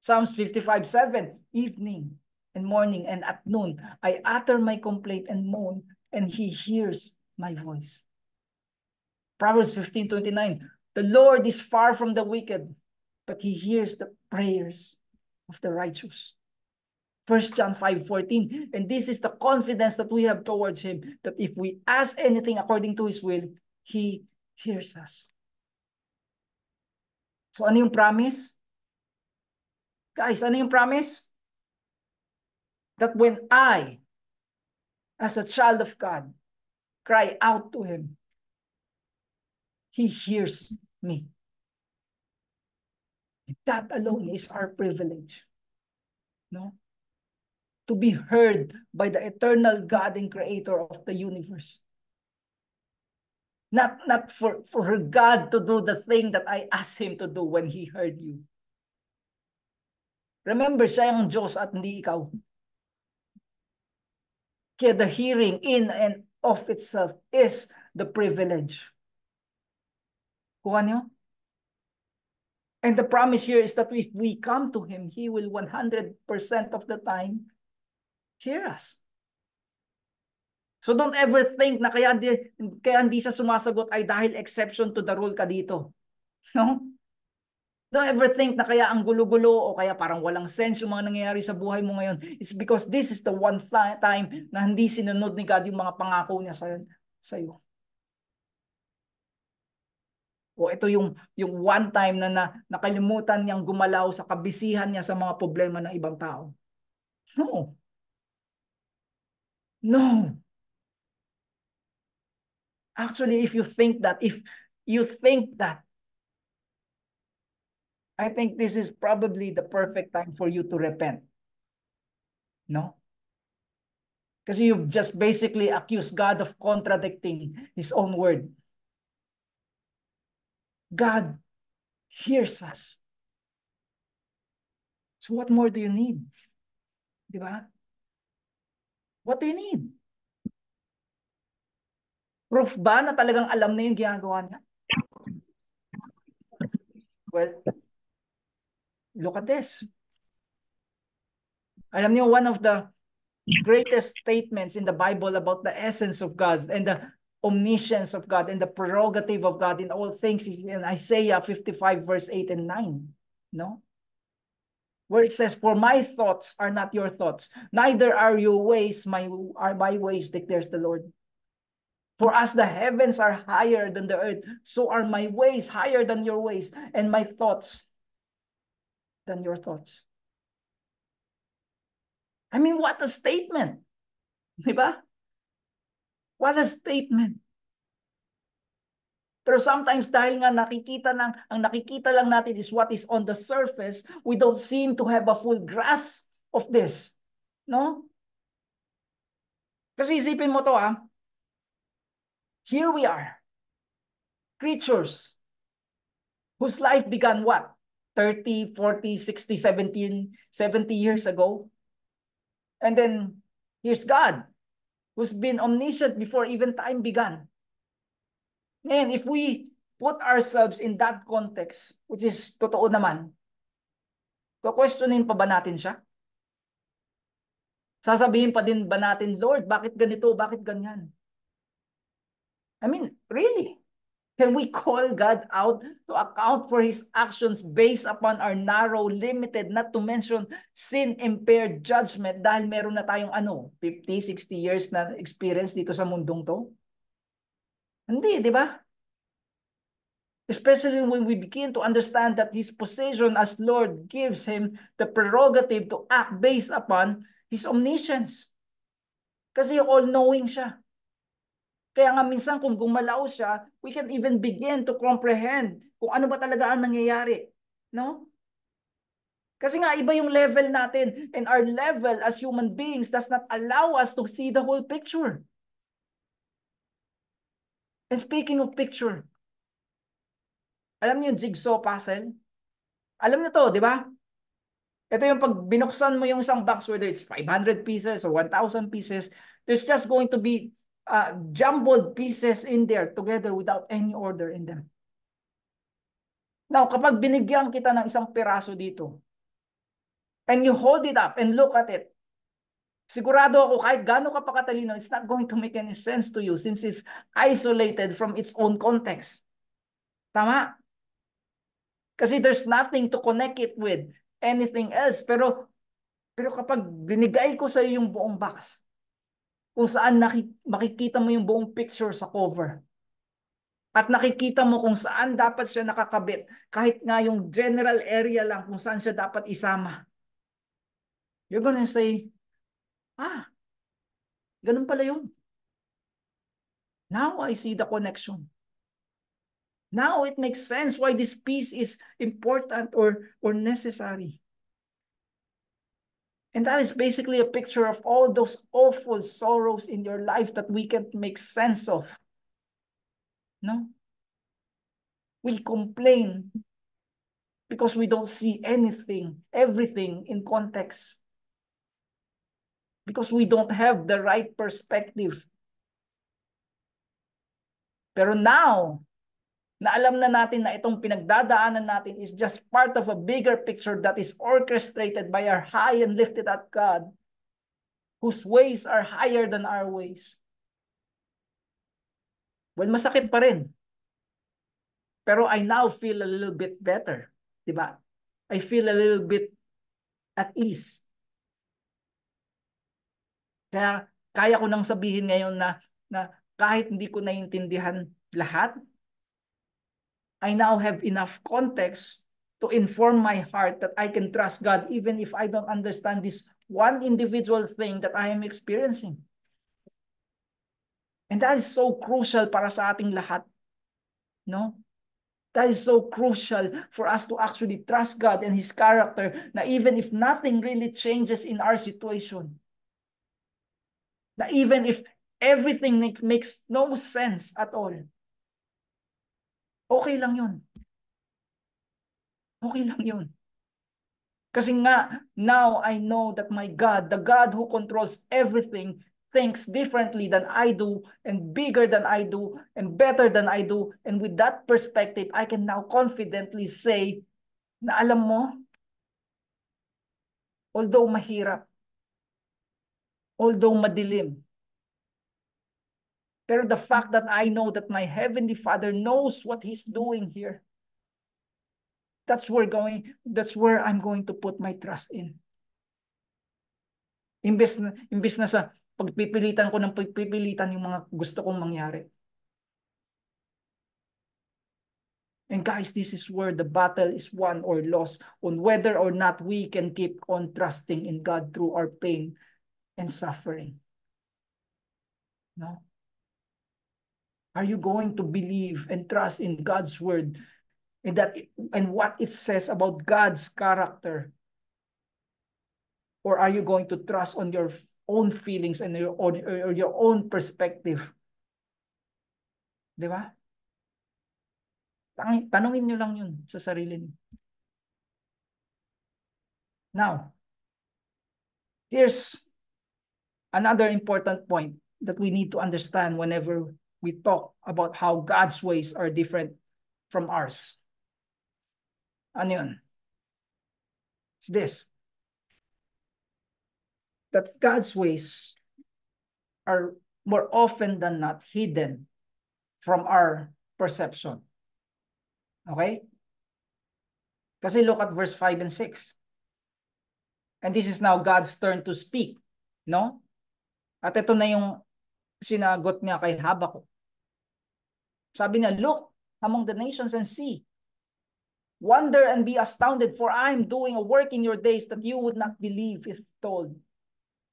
Psalms 55, 7, evening and morning and at noon, I utter my complaint and moan, and he hears my voice. Proverbs 15, 29, the Lord is far from the wicked, but he hears the prayers of the righteous. First John 5, 14, and this is the confidence that we have towards him, that if we ask anything according to his will, He hears us. So ano yung promise? Guys, ano yung promise? That when I, as a child of God, cry out to Him, He hears me. And that alone is our privilege. No? to be heard by the eternal God and creator of the universe. Not, not for, for God to do the thing that I asked Him to do when He heard you. Remember, siya yung Diyos at hindi ikaw. Kaya the hearing in and of itself is the privilege. Kuha niyo? And the promise here is that if we come to Him, He will 100% of the time hear us. So don't ever think na kaya hindi, kaya hindi siya sumasagot ay dahil exception to the rule ka dito. <laughs> No? Don't ever think na kaya ang gulo-gulo o kaya parang walang sense yung mga nangyayari sa buhay mo ngayon. It's because this is the one time na hindi sinunod ni God yung mga pangako niya sa, sa iyo. O ito yung, yung one time na, na nakalimutan niyang gumalaw sa kabisihan niya sa mga problema ng ibang tao. No. No. Actually, if you think that, if you think that, I think this is probably the perfect time for you to repent. No? Because you've just basically accused God of contradicting His own word. God hears us. So what more do you need? Di ba? What do you need? Proof ba na talagang alam na yung ginagawa niya? Well, look at this. Alam niyo, one of the greatest statements in the Bible about the essence of God and the omniscience of God and the prerogative of God in all things is in Isaiah 55 verse 8 and 9. No? Where it says, For my thoughts are not your thoughts, neither are your ways my are my ways, declares the Lord. For as the heavens are higher than the earth, so are my ways higher than your ways, and my thoughts than your thoughts. I mean, what a statement. Di ba? What a statement. Pero sometimes dahil nga nakikita lang, ang nakikita lang natin is what is on the surface, we don't seem to have a full grasp of this. No? Kasi isipin mo to ah, Here we are, creatures whose life began what? 30, 40, 60, 17, 70 years ago. And then here's God, who's been omniscient before even time began. And if we put ourselves in that context, which is totoo naman, questionin pa ba natin siya? Sasabihin pa din ba natin, Lord, bakit ganito, bakit ganyan? I mean, really? Can we call God out to account for His actions based upon our narrow, limited, not to mention sin-impaired judgment dahil meron na tayong ano, 50, 60 years na experience dito sa mundong to? Hindi, di ba? Especially when we begin to understand that His position as Lord gives Him the prerogative to act based upon His omniscience. Kasi all-knowing siya. Kaya nga minsan kung gumalaw siya, we can even begin to comprehend kung ano ba talaga ang nangyayari. No? Kasi nga iba yung level natin and our level as human beings does not allow us to see the whole picture. And speaking of picture, alam niyo yung jigsaw puzzle? Alam niyo to, di ba? Ito yung pag binuksan mo yung isang box, whether it's 500 pieces or 1,000 pieces, there's just going to be uh, jumbled pieces in there together without any order in them. Now, kapag binigyan kita ng isang piraso dito, and you hold it up and look at it, sigurado ako kahit gaano ka pa katalino, it's not going to make any sense to you since it's isolated from its own context. Tama? Kasi there's nothing to connect it with anything else. Pero, pero kapag binigay ko sa iyo yung buong box, kung saan makikita mo yung buong picture sa cover. At nakikita mo kung saan dapat siya nakakabit. Kahit nga yung general area lang kung saan siya dapat isama. You're gonna say, ah, ganun pala yun. Now I see the connection. Now it makes sense why this piece is important or, or necessary. And that is basically a picture of all those awful sorrows in your life that we can't make sense of. No? We complain because we don't see anything, everything in context. Because we don't have the right perspective. Pero now, na alam na natin na itong pinagdadaanan natin is just part of a bigger picture that is orchestrated by our high and lifted up God, whose ways are higher than our ways. Well, masakit pa rin. Pero I now feel a little bit better. Diba? I feel a little bit at ease. Kaya kaya ko nang sabihin ngayon na, na kahit hindi ko naiintindihan lahat, I now have enough context to inform my heart that I can trust God even if I don't understand this one individual thing that I am experiencing. And that is so crucial para sa ating lahat. No? That is so crucial for us to actually trust God and His character na even if nothing really changes in our situation, na even if everything makes no sense at all, okay lang yun. Okay lang yun. Kasi nga, now I know that my God, the God who controls everything, thinks differently than I do, and bigger than I do, and better than I do. And with that perspective, I can now confidently say na alam mo, although mahirap, although madilim, Pero the fact that I know that my Heavenly Father knows what He's doing here, that's where going, that's where I'm going to put my trust in. Imbes na, imbes na sa pagpipilitan ko ng pagpipilitan yung mga gusto kong mangyari. And guys, this is where the battle is won or lost on whether or not we can keep on trusting in God through our pain and suffering. No? Are you going to believe and trust in God's word and that and what it says about God's character? Or are you going to trust on your own feelings and your own, or your own perspective? Di ba? Tanungin nyo lang yun sa sarili niyo. Now, here's another important point that we need to understand whenever we talk about how God's ways are different from ours. Ano yun? It's this. That God's ways are more often than not hidden from our perception. Okay? Kasi look at verse 5 and 6. And this is now God's turn to speak. No? At ito na yung sinagot niya kay Habakuk. Sabi niya, look among the nations and see. Wonder and be astounded, for I am doing a work in your days that you would not believe if told.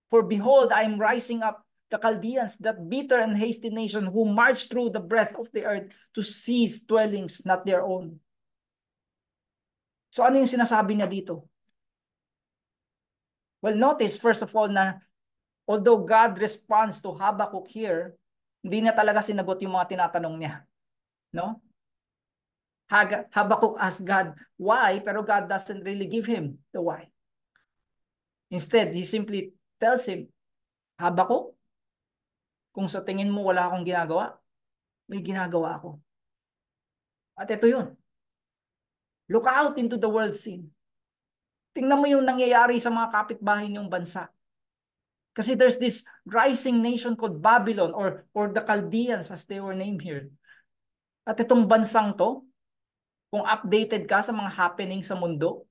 For behold, I am rising up the Chaldeans, that bitter and hasty nation who march through the breadth of the earth to seize dwellings not their own. So ano yung sinasabi niya dito? Well, notice first of all na although God responds to Habakkuk here, hindi niya talaga sinagot yung mga tinatanong niya. No? Habakkuk asked God why, pero God doesn't really give him the why. Instead, he simply tells him, Habakkuk, kung sa tingin mo wala akong ginagawa, may ginagawa ako. At ito yun. Look out into the world scene. Tingnan mo yung nangyayari sa mga kapitbahay niyong bansa. Kasi there's this rising nation called Babylon or, or the Chaldeans as they were named here. At itong bansang to, kung updated ka sa mga happening sa mundo,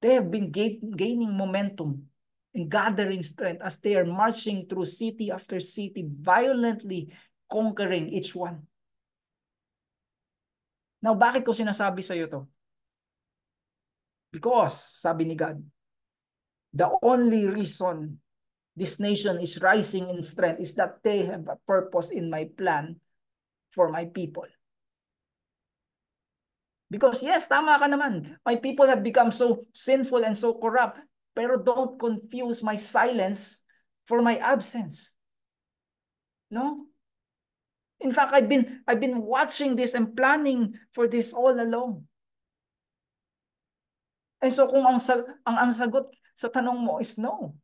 they have been gaining momentum and gathering strength as they are marching through city after city, violently conquering each one. Now, bakit ko sinasabi sa iyo to? Because, sabi ni God, the only reason this nation is rising in strength is that they have a purpose in my plan for my people. Because yes, tama ka naman. My people have become so sinful and so corrupt. Pero don't confuse my silence for my absence. No? In fact, I've been I've been watching this and planning for this all along. And so kung ang, ang, ang sagot sa tanong mo is no,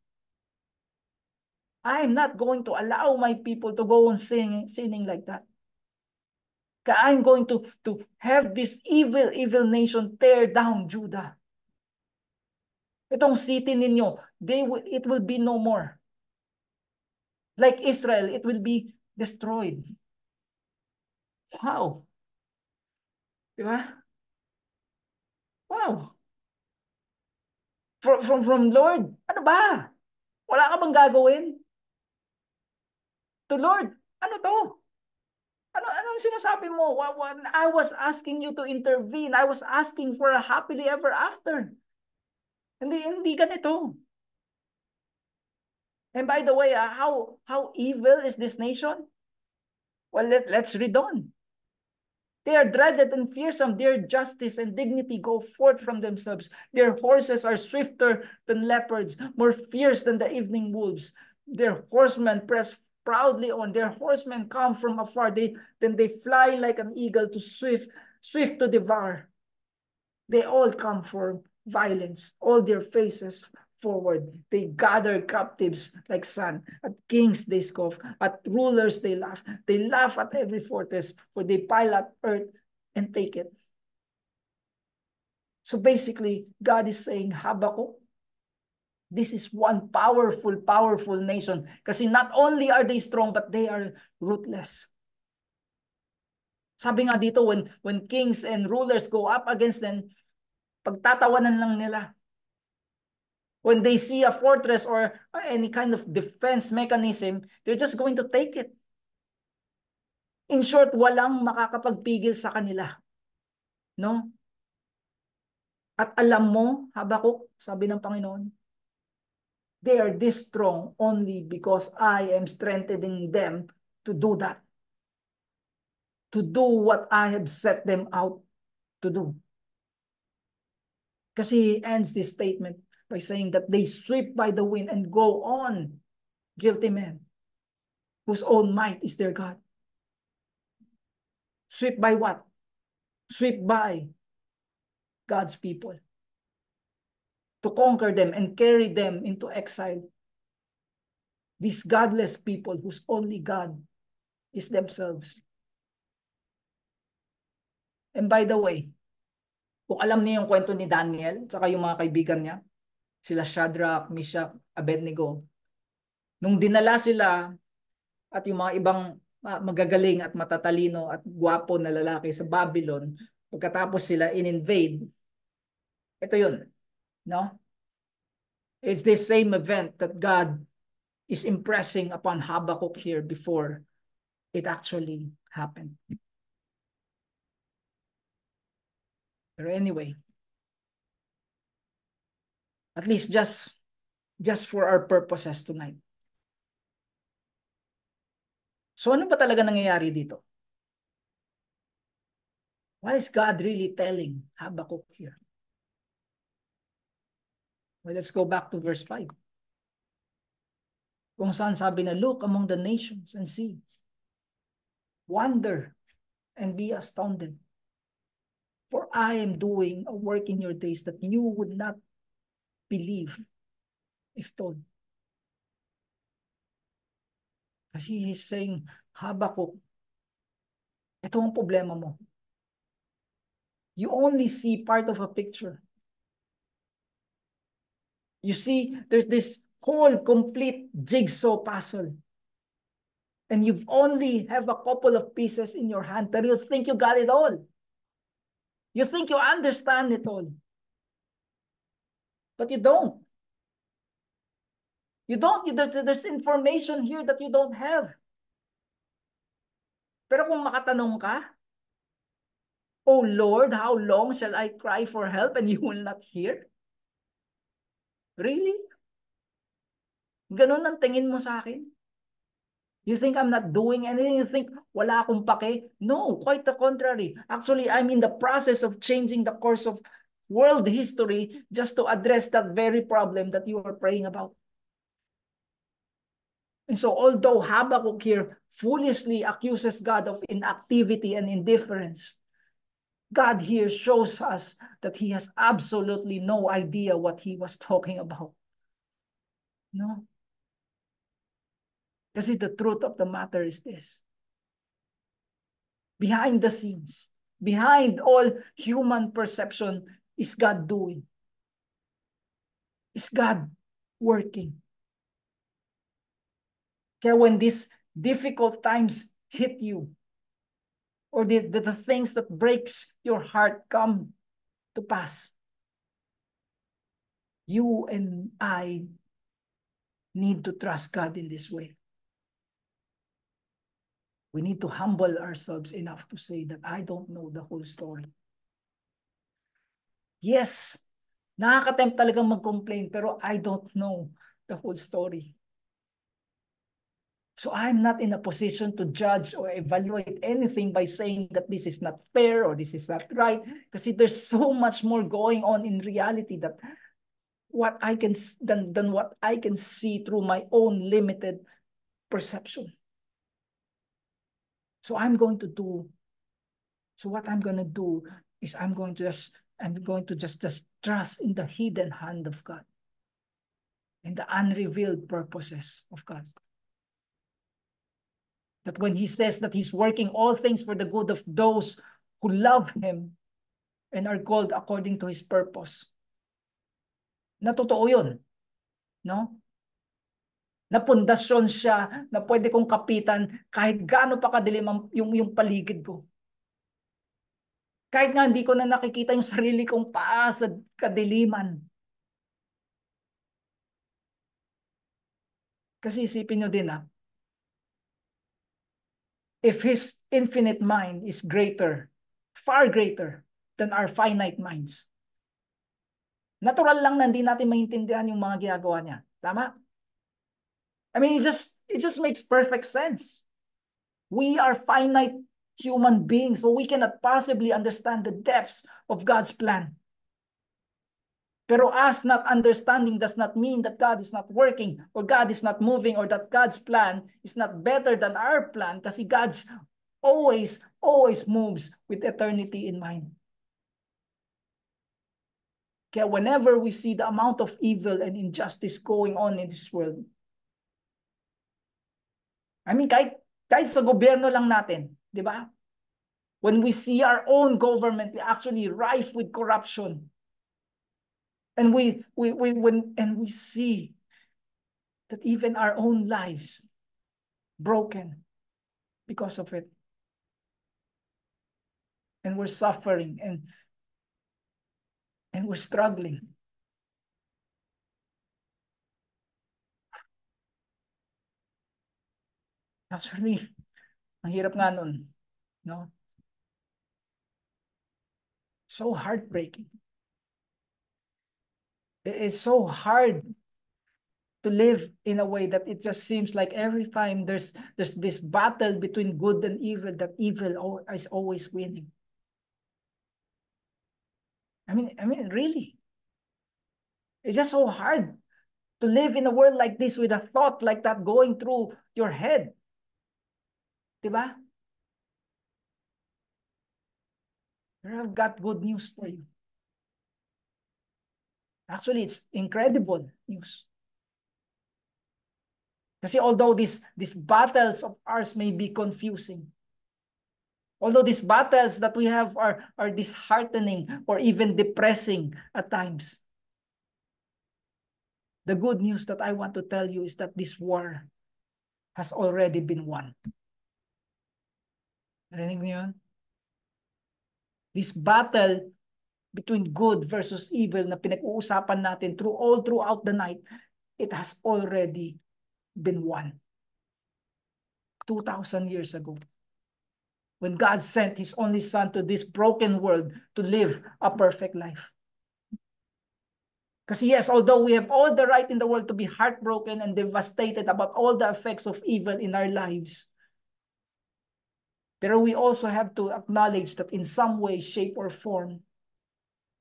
I'm not going to allow my people to go on singing, sinning like that. I'm going to, to have this evil, evil nation tear down Judah. Itong city ninyo, they will, it will be no more. Like Israel, it will be destroyed. Wow. Di ba? Wow. From, from, from Lord, ano ba? Wala ka bang gagawin? To Lord, ano to? Ano anong sinasabi mo? I was asking you to intervene. I was asking for a happily ever after. Hindi hindi ganito. And by the way, uh, how how evil is this nation? Well, let, let's read on. They are dreaded and fearsome. Their justice and dignity go forth from themselves. Their horses are swifter than leopards, more fierce than the evening wolves. Their horsemen press proudly on. Their horsemen come from afar. They, then they fly like an eagle to swift, swift to devour. They all come for violence. All their faces forward. They gather captives like sand. At kings they scoff. At rulers they laugh. They laugh at every fortress, for they pile up earth and take it. So basically, God is saying, Habakkuk, this is one powerful, powerful nation. Kasi not only are they strong, but they are ruthless. Sabi nga dito, when, when kings and rulers go up against them, pagtatawanan lang nila. When they see a fortress or any kind of defense mechanism, they're just going to take it. In short, walang makakapagpigil sa kanila. No? At alam mo, Habakuk, sabi ng Panginoon, they are this strong only because I am strengthening them to do that. To do what I have set them out to do. Kasi he ends this statement, by saying that they sweep by the wind and go on, guilty men, whose own might is their God. Sweep by what? Sweep by God's people. To conquer them and carry them into exile. These godless people whose only God is themselves. And by the way, kung alam niyo yung kwento ni Daniel, saka yung mga kaibigan niya, sila Shadrach, Meshach, Abednego. Nung dinala sila at yung mga ibang magagaling at matatalino at gwapo na lalaki sa Babylon, pagkatapos sila in-invade, ito yun. No? It's this same event that God is impressing upon Habakkuk here before it actually happened. Pero anyway, At least just just for our purposes tonight. So ano ba talaga nangyayari dito? Why is God really telling Habakkuk here? Well, let's go back to verse 5. Kung saan sabi na, look among the nations and see. Wonder and be astounded. For I am doing a work in your days that you would not believe if told. Kasi he's saying, Habakuk, ito ang problema mo. You only see part of a picture. You see, there's this whole complete jigsaw puzzle. And you've only have a couple of pieces in your hand, but you think you got it all. You think you understand it all. But you don't. You don't. There's information here that you don't have. Pero kung makatanong ka, Oh Lord, how long shall I cry for help and you will not hear? Really? Ganun ang tingin mo sa akin? You think I'm not doing anything? You think wala akong pake? No, quite the contrary. Actually, I'm in the process of changing the course of world history just to address that very problem that you are praying about. And so although Habakkuk here foolishly accuses God of inactivity and indifference, God here shows us that he has absolutely no idea what he was talking about. No? Kasi the truth of the matter is this. Behind the scenes, behind all human perception, is God doing? Is God working? Kaya when these difficult times hit you, or the, the, the things that breaks your heart come to pass, you and I need to trust God in this way. We need to humble ourselves enough to say that I don't know the whole story. Yes, nakaka-tempt talagang mag-complain, pero I don't know the whole story. So I'm not in a position to judge or evaluate anything by saying that this is not fair or this is not right. Because there's so much more going on in reality that what I can than, than what I can see through my own limited perception. So I'm going to do. So what I'm going to do is I'm going to just I'm going to just just trust in the hidden hand of God, in the unrevealed purposes of God. That when he says that he's working all things for the good of those who love him and are called according to his purpose. Na totoo yun. No? Na pundasyon siya na pwede kong kapitan kahit gaano pa kadilim yung, yung paligid ko. Kahit nga hindi ko na nakikita yung sarili kong paa sa kadiliman. Kasi isipin nyo din ah, if his infinite mind is greater, far greater than our finite minds. Natural lang na hindi natin maintindihan yung mga ginagawa niya. Tama? I mean, it just, it just makes perfect sense. We are finite human beings, so we cannot possibly understand the depths of God's plan. Pero us not understanding does not mean that God is not working or God is not moving or that God's plan is not better than our plan kasi God's always, always moves with eternity in mind. Kaya whenever we see the amount of evil and injustice going on in this world, I mean, kahit, kahit sa gobyerno lang natin, di ba? When we see our own government actually rife with corruption, And we, we, we, when, and we see that even our own lives broken because of it. And we're suffering and, and we're struggling. Actually, ang hirap nga nun. No? So heartbreaking. it's so hard to live in a way that it just seems like every time there's there's this battle between good and evil that evil is always winning i mean i mean really it's just so hard to live in a world like this with a thought like that going through your head diba I've got good news for you Actually, it's incredible news. Kasi although these, these battles of ours may be confusing, although these battles that we have are, are disheartening or even depressing at times, the good news that I want to tell you is that this war has already been won. Narinig niyo yun? This battle between good versus evil na pinag-uusapan natin through all throughout the night, it has already been won. 2,000 years ago. When God sent His only Son to this broken world to live a perfect life. Because yes, although we have all the right in the world to be heartbroken and devastated about all the effects of evil in our lives, pero we also have to acknowledge that in some way, shape, or form,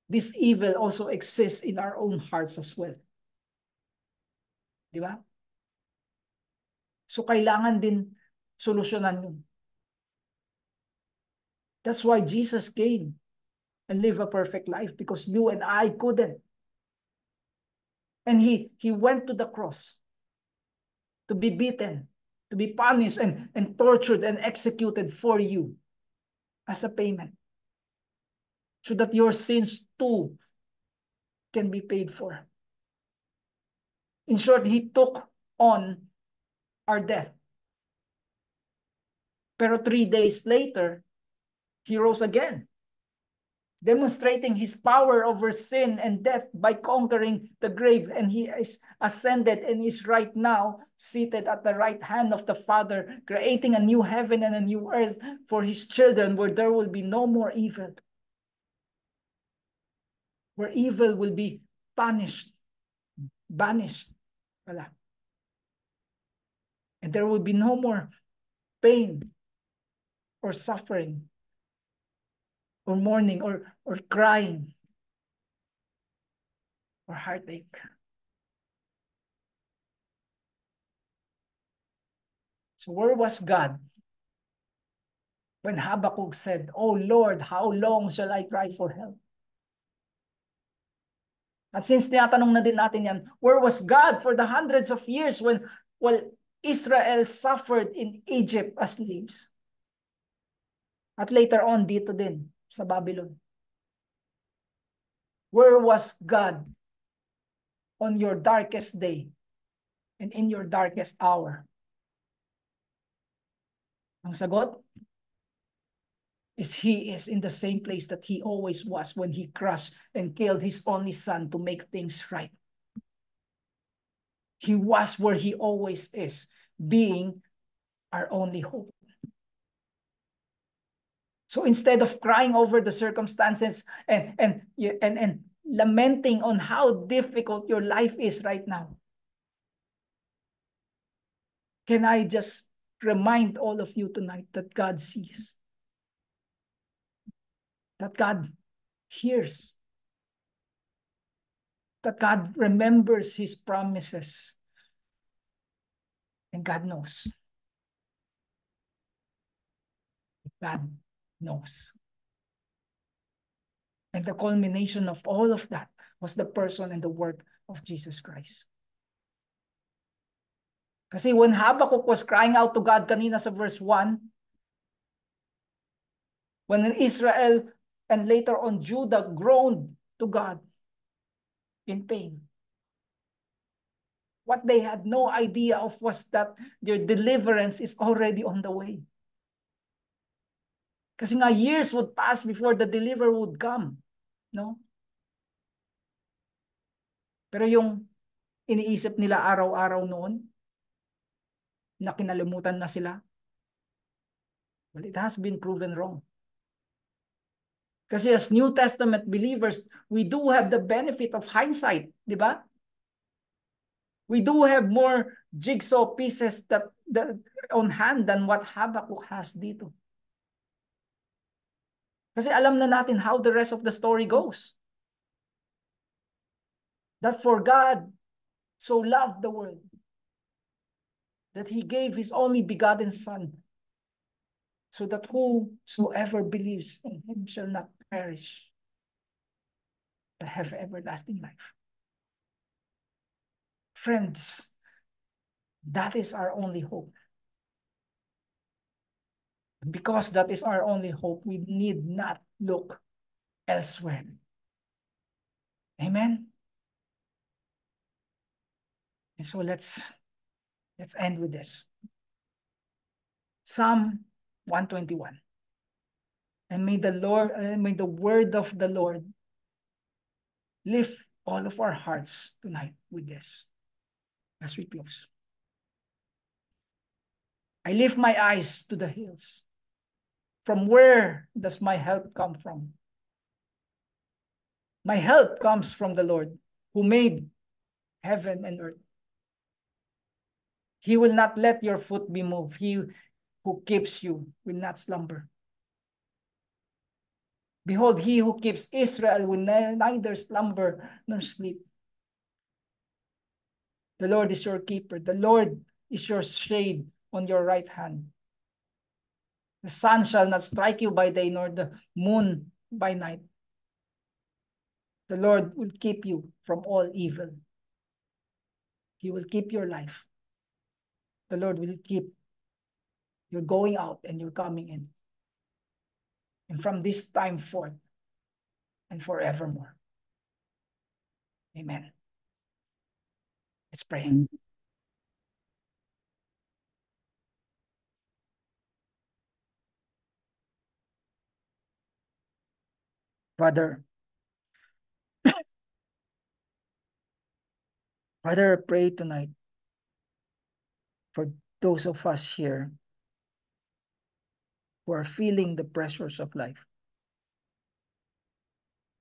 this evil also exists in our own hearts as well. Di ba? So kailangan din solusyonan yun. That's why Jesus came and live a perfect life because you and I couldn't. And he, he went to the cross to be beaten, to be punished and, and tortured and executed for you as a payment. So that your sins too can be paid for. In short, he took on our death. Pero three days later, he rose again, demonstrating his power over sin and death by conquering the grave. And he is ascended and is right now seated at the right hand of the Father, creating a new heaven and a new earth for his children where there will be no more evil, where evil will be punished, banished. And there will be no more pain or suffering or mourning or, or crying or heartache. So where was God when Habakkuk said, Oh Lord, how long shall I cry for help? At since tinatanong na din natin yan, where was God for the hundreds of years when well, Israel suffered in Egypt as slaves? At later on, dito din, sa Babylon. Where was God on your darkest day and in your darkest hour? Ang sagot is he is in the same place that he always was when he crushed and killed his only son to make things right. He was where he always is, being our only hope. So instead of crying over the circumstances and, and, and, and lamenting on how difficult your life is right now, can I just remind all of you tonight that God sees, that God hears, that God remembers his promises, and God knows. God knows. And the culmination of all of that was the person and the work of Jesus Christ. Kasi when Habakkuk was crying out to God kanina sa verse 1, when Israel and later on Judah groaned to God in pain, what they had no idea of was that their deliverance is already on the way. Kasi nga years would pass before the deliverer would come. No? Pero yung iniisip nila araw-araw noon, na kinalimutan na sila, well, it has been proven wrong. Kasi as New Testament believers, we do have the benefit of hindsight, di ba? We do have more jigsaw pieces that, that on hand than what Habakkuk has dito. Kasi alam na natin how the rest of the story goes. That for God so loved the world that he gave his only begotten Son, so that whosoever believes in him shall not perish, but have everlasting life. Friends, that is our only hope. Because that is our only hope, we need not look elsewhere. Amen? And so let's let's end with this. Psalm 121. And may the Lord, uh, may the word of the Lord lift all of our hearts tonight with this as we close. I lift my eyes to the hills. From where does my help come from? My help comes from the Lord who made heaven and earth. He will not let your foot be moved. He who keeps you will not slumber. Behold, he who keeps Israel will neither slumber nor sleep. The Lord is your keeper. The Lord is your shade on your right hand. The sun shall not strike you by day, nor the moon by night. The Lord will keep you from all evil. He will keep your life. The Lord will keep your going out and your coming in. And from this time forth and forevermore. Amen. Let's pray. Father, <coughs> Father, I pray tonight for those of us here who are feeling the pressures of life.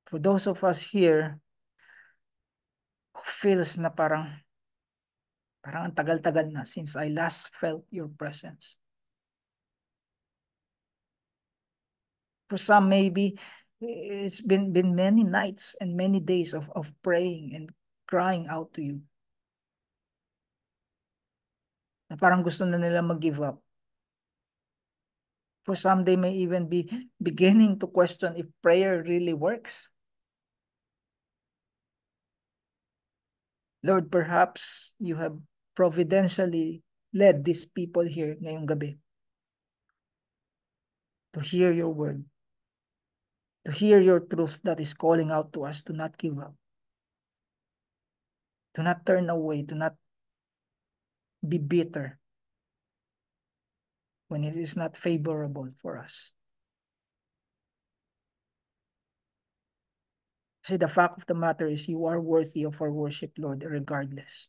For those of us here who feels na parang parang ang tagal-tagal na since I last felt your presence. For some maybe it's been been many nights and many days of of praying and crying out to you. Na parang gusto na nila mag-give up. For some, they may even be <laughs> beginning to question if prayer really works. Lord, perhaps you have providentially led these people here ngayong gabi to hear your word, to hear your truth that is calling out to us to not give up, to not turn away, to not be bitter when it is not favorable for us. See, the fact of the matter is you are worthy of our worship, Lord, regardless.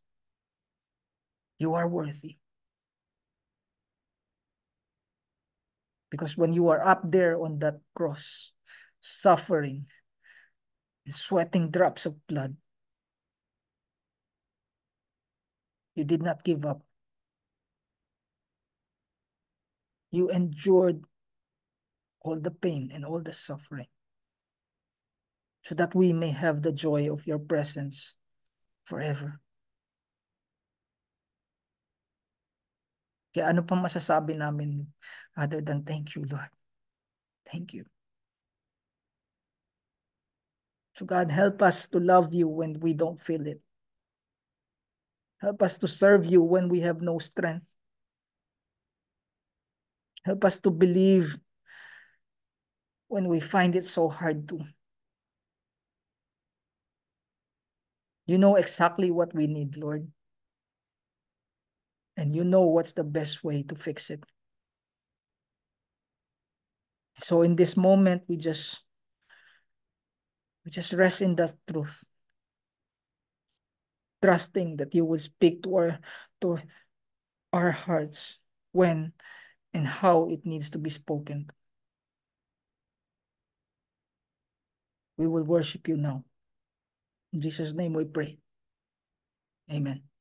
You are worthy. Because when you are up there on that cross, suffering, sweating drops of blood, You did not give up. You endured all the pain and all the suffering so that we may have the joy of your presence forever. Kaya ano pa masasabi namin other than thank you, Lord. Thank you. So God, help us to love you when we don't feel it. Help us to serve you when we have no strength. Help us to believe when we find it so hard to. You know exactly what we need, Lord. And you know what's the best way to fix it. So in this moment, we just we just rest in that truth trusting that you will speak to our to our hearts when and how it needs to be spoken. We will worship you now. In Jesus' name we pray. Amen.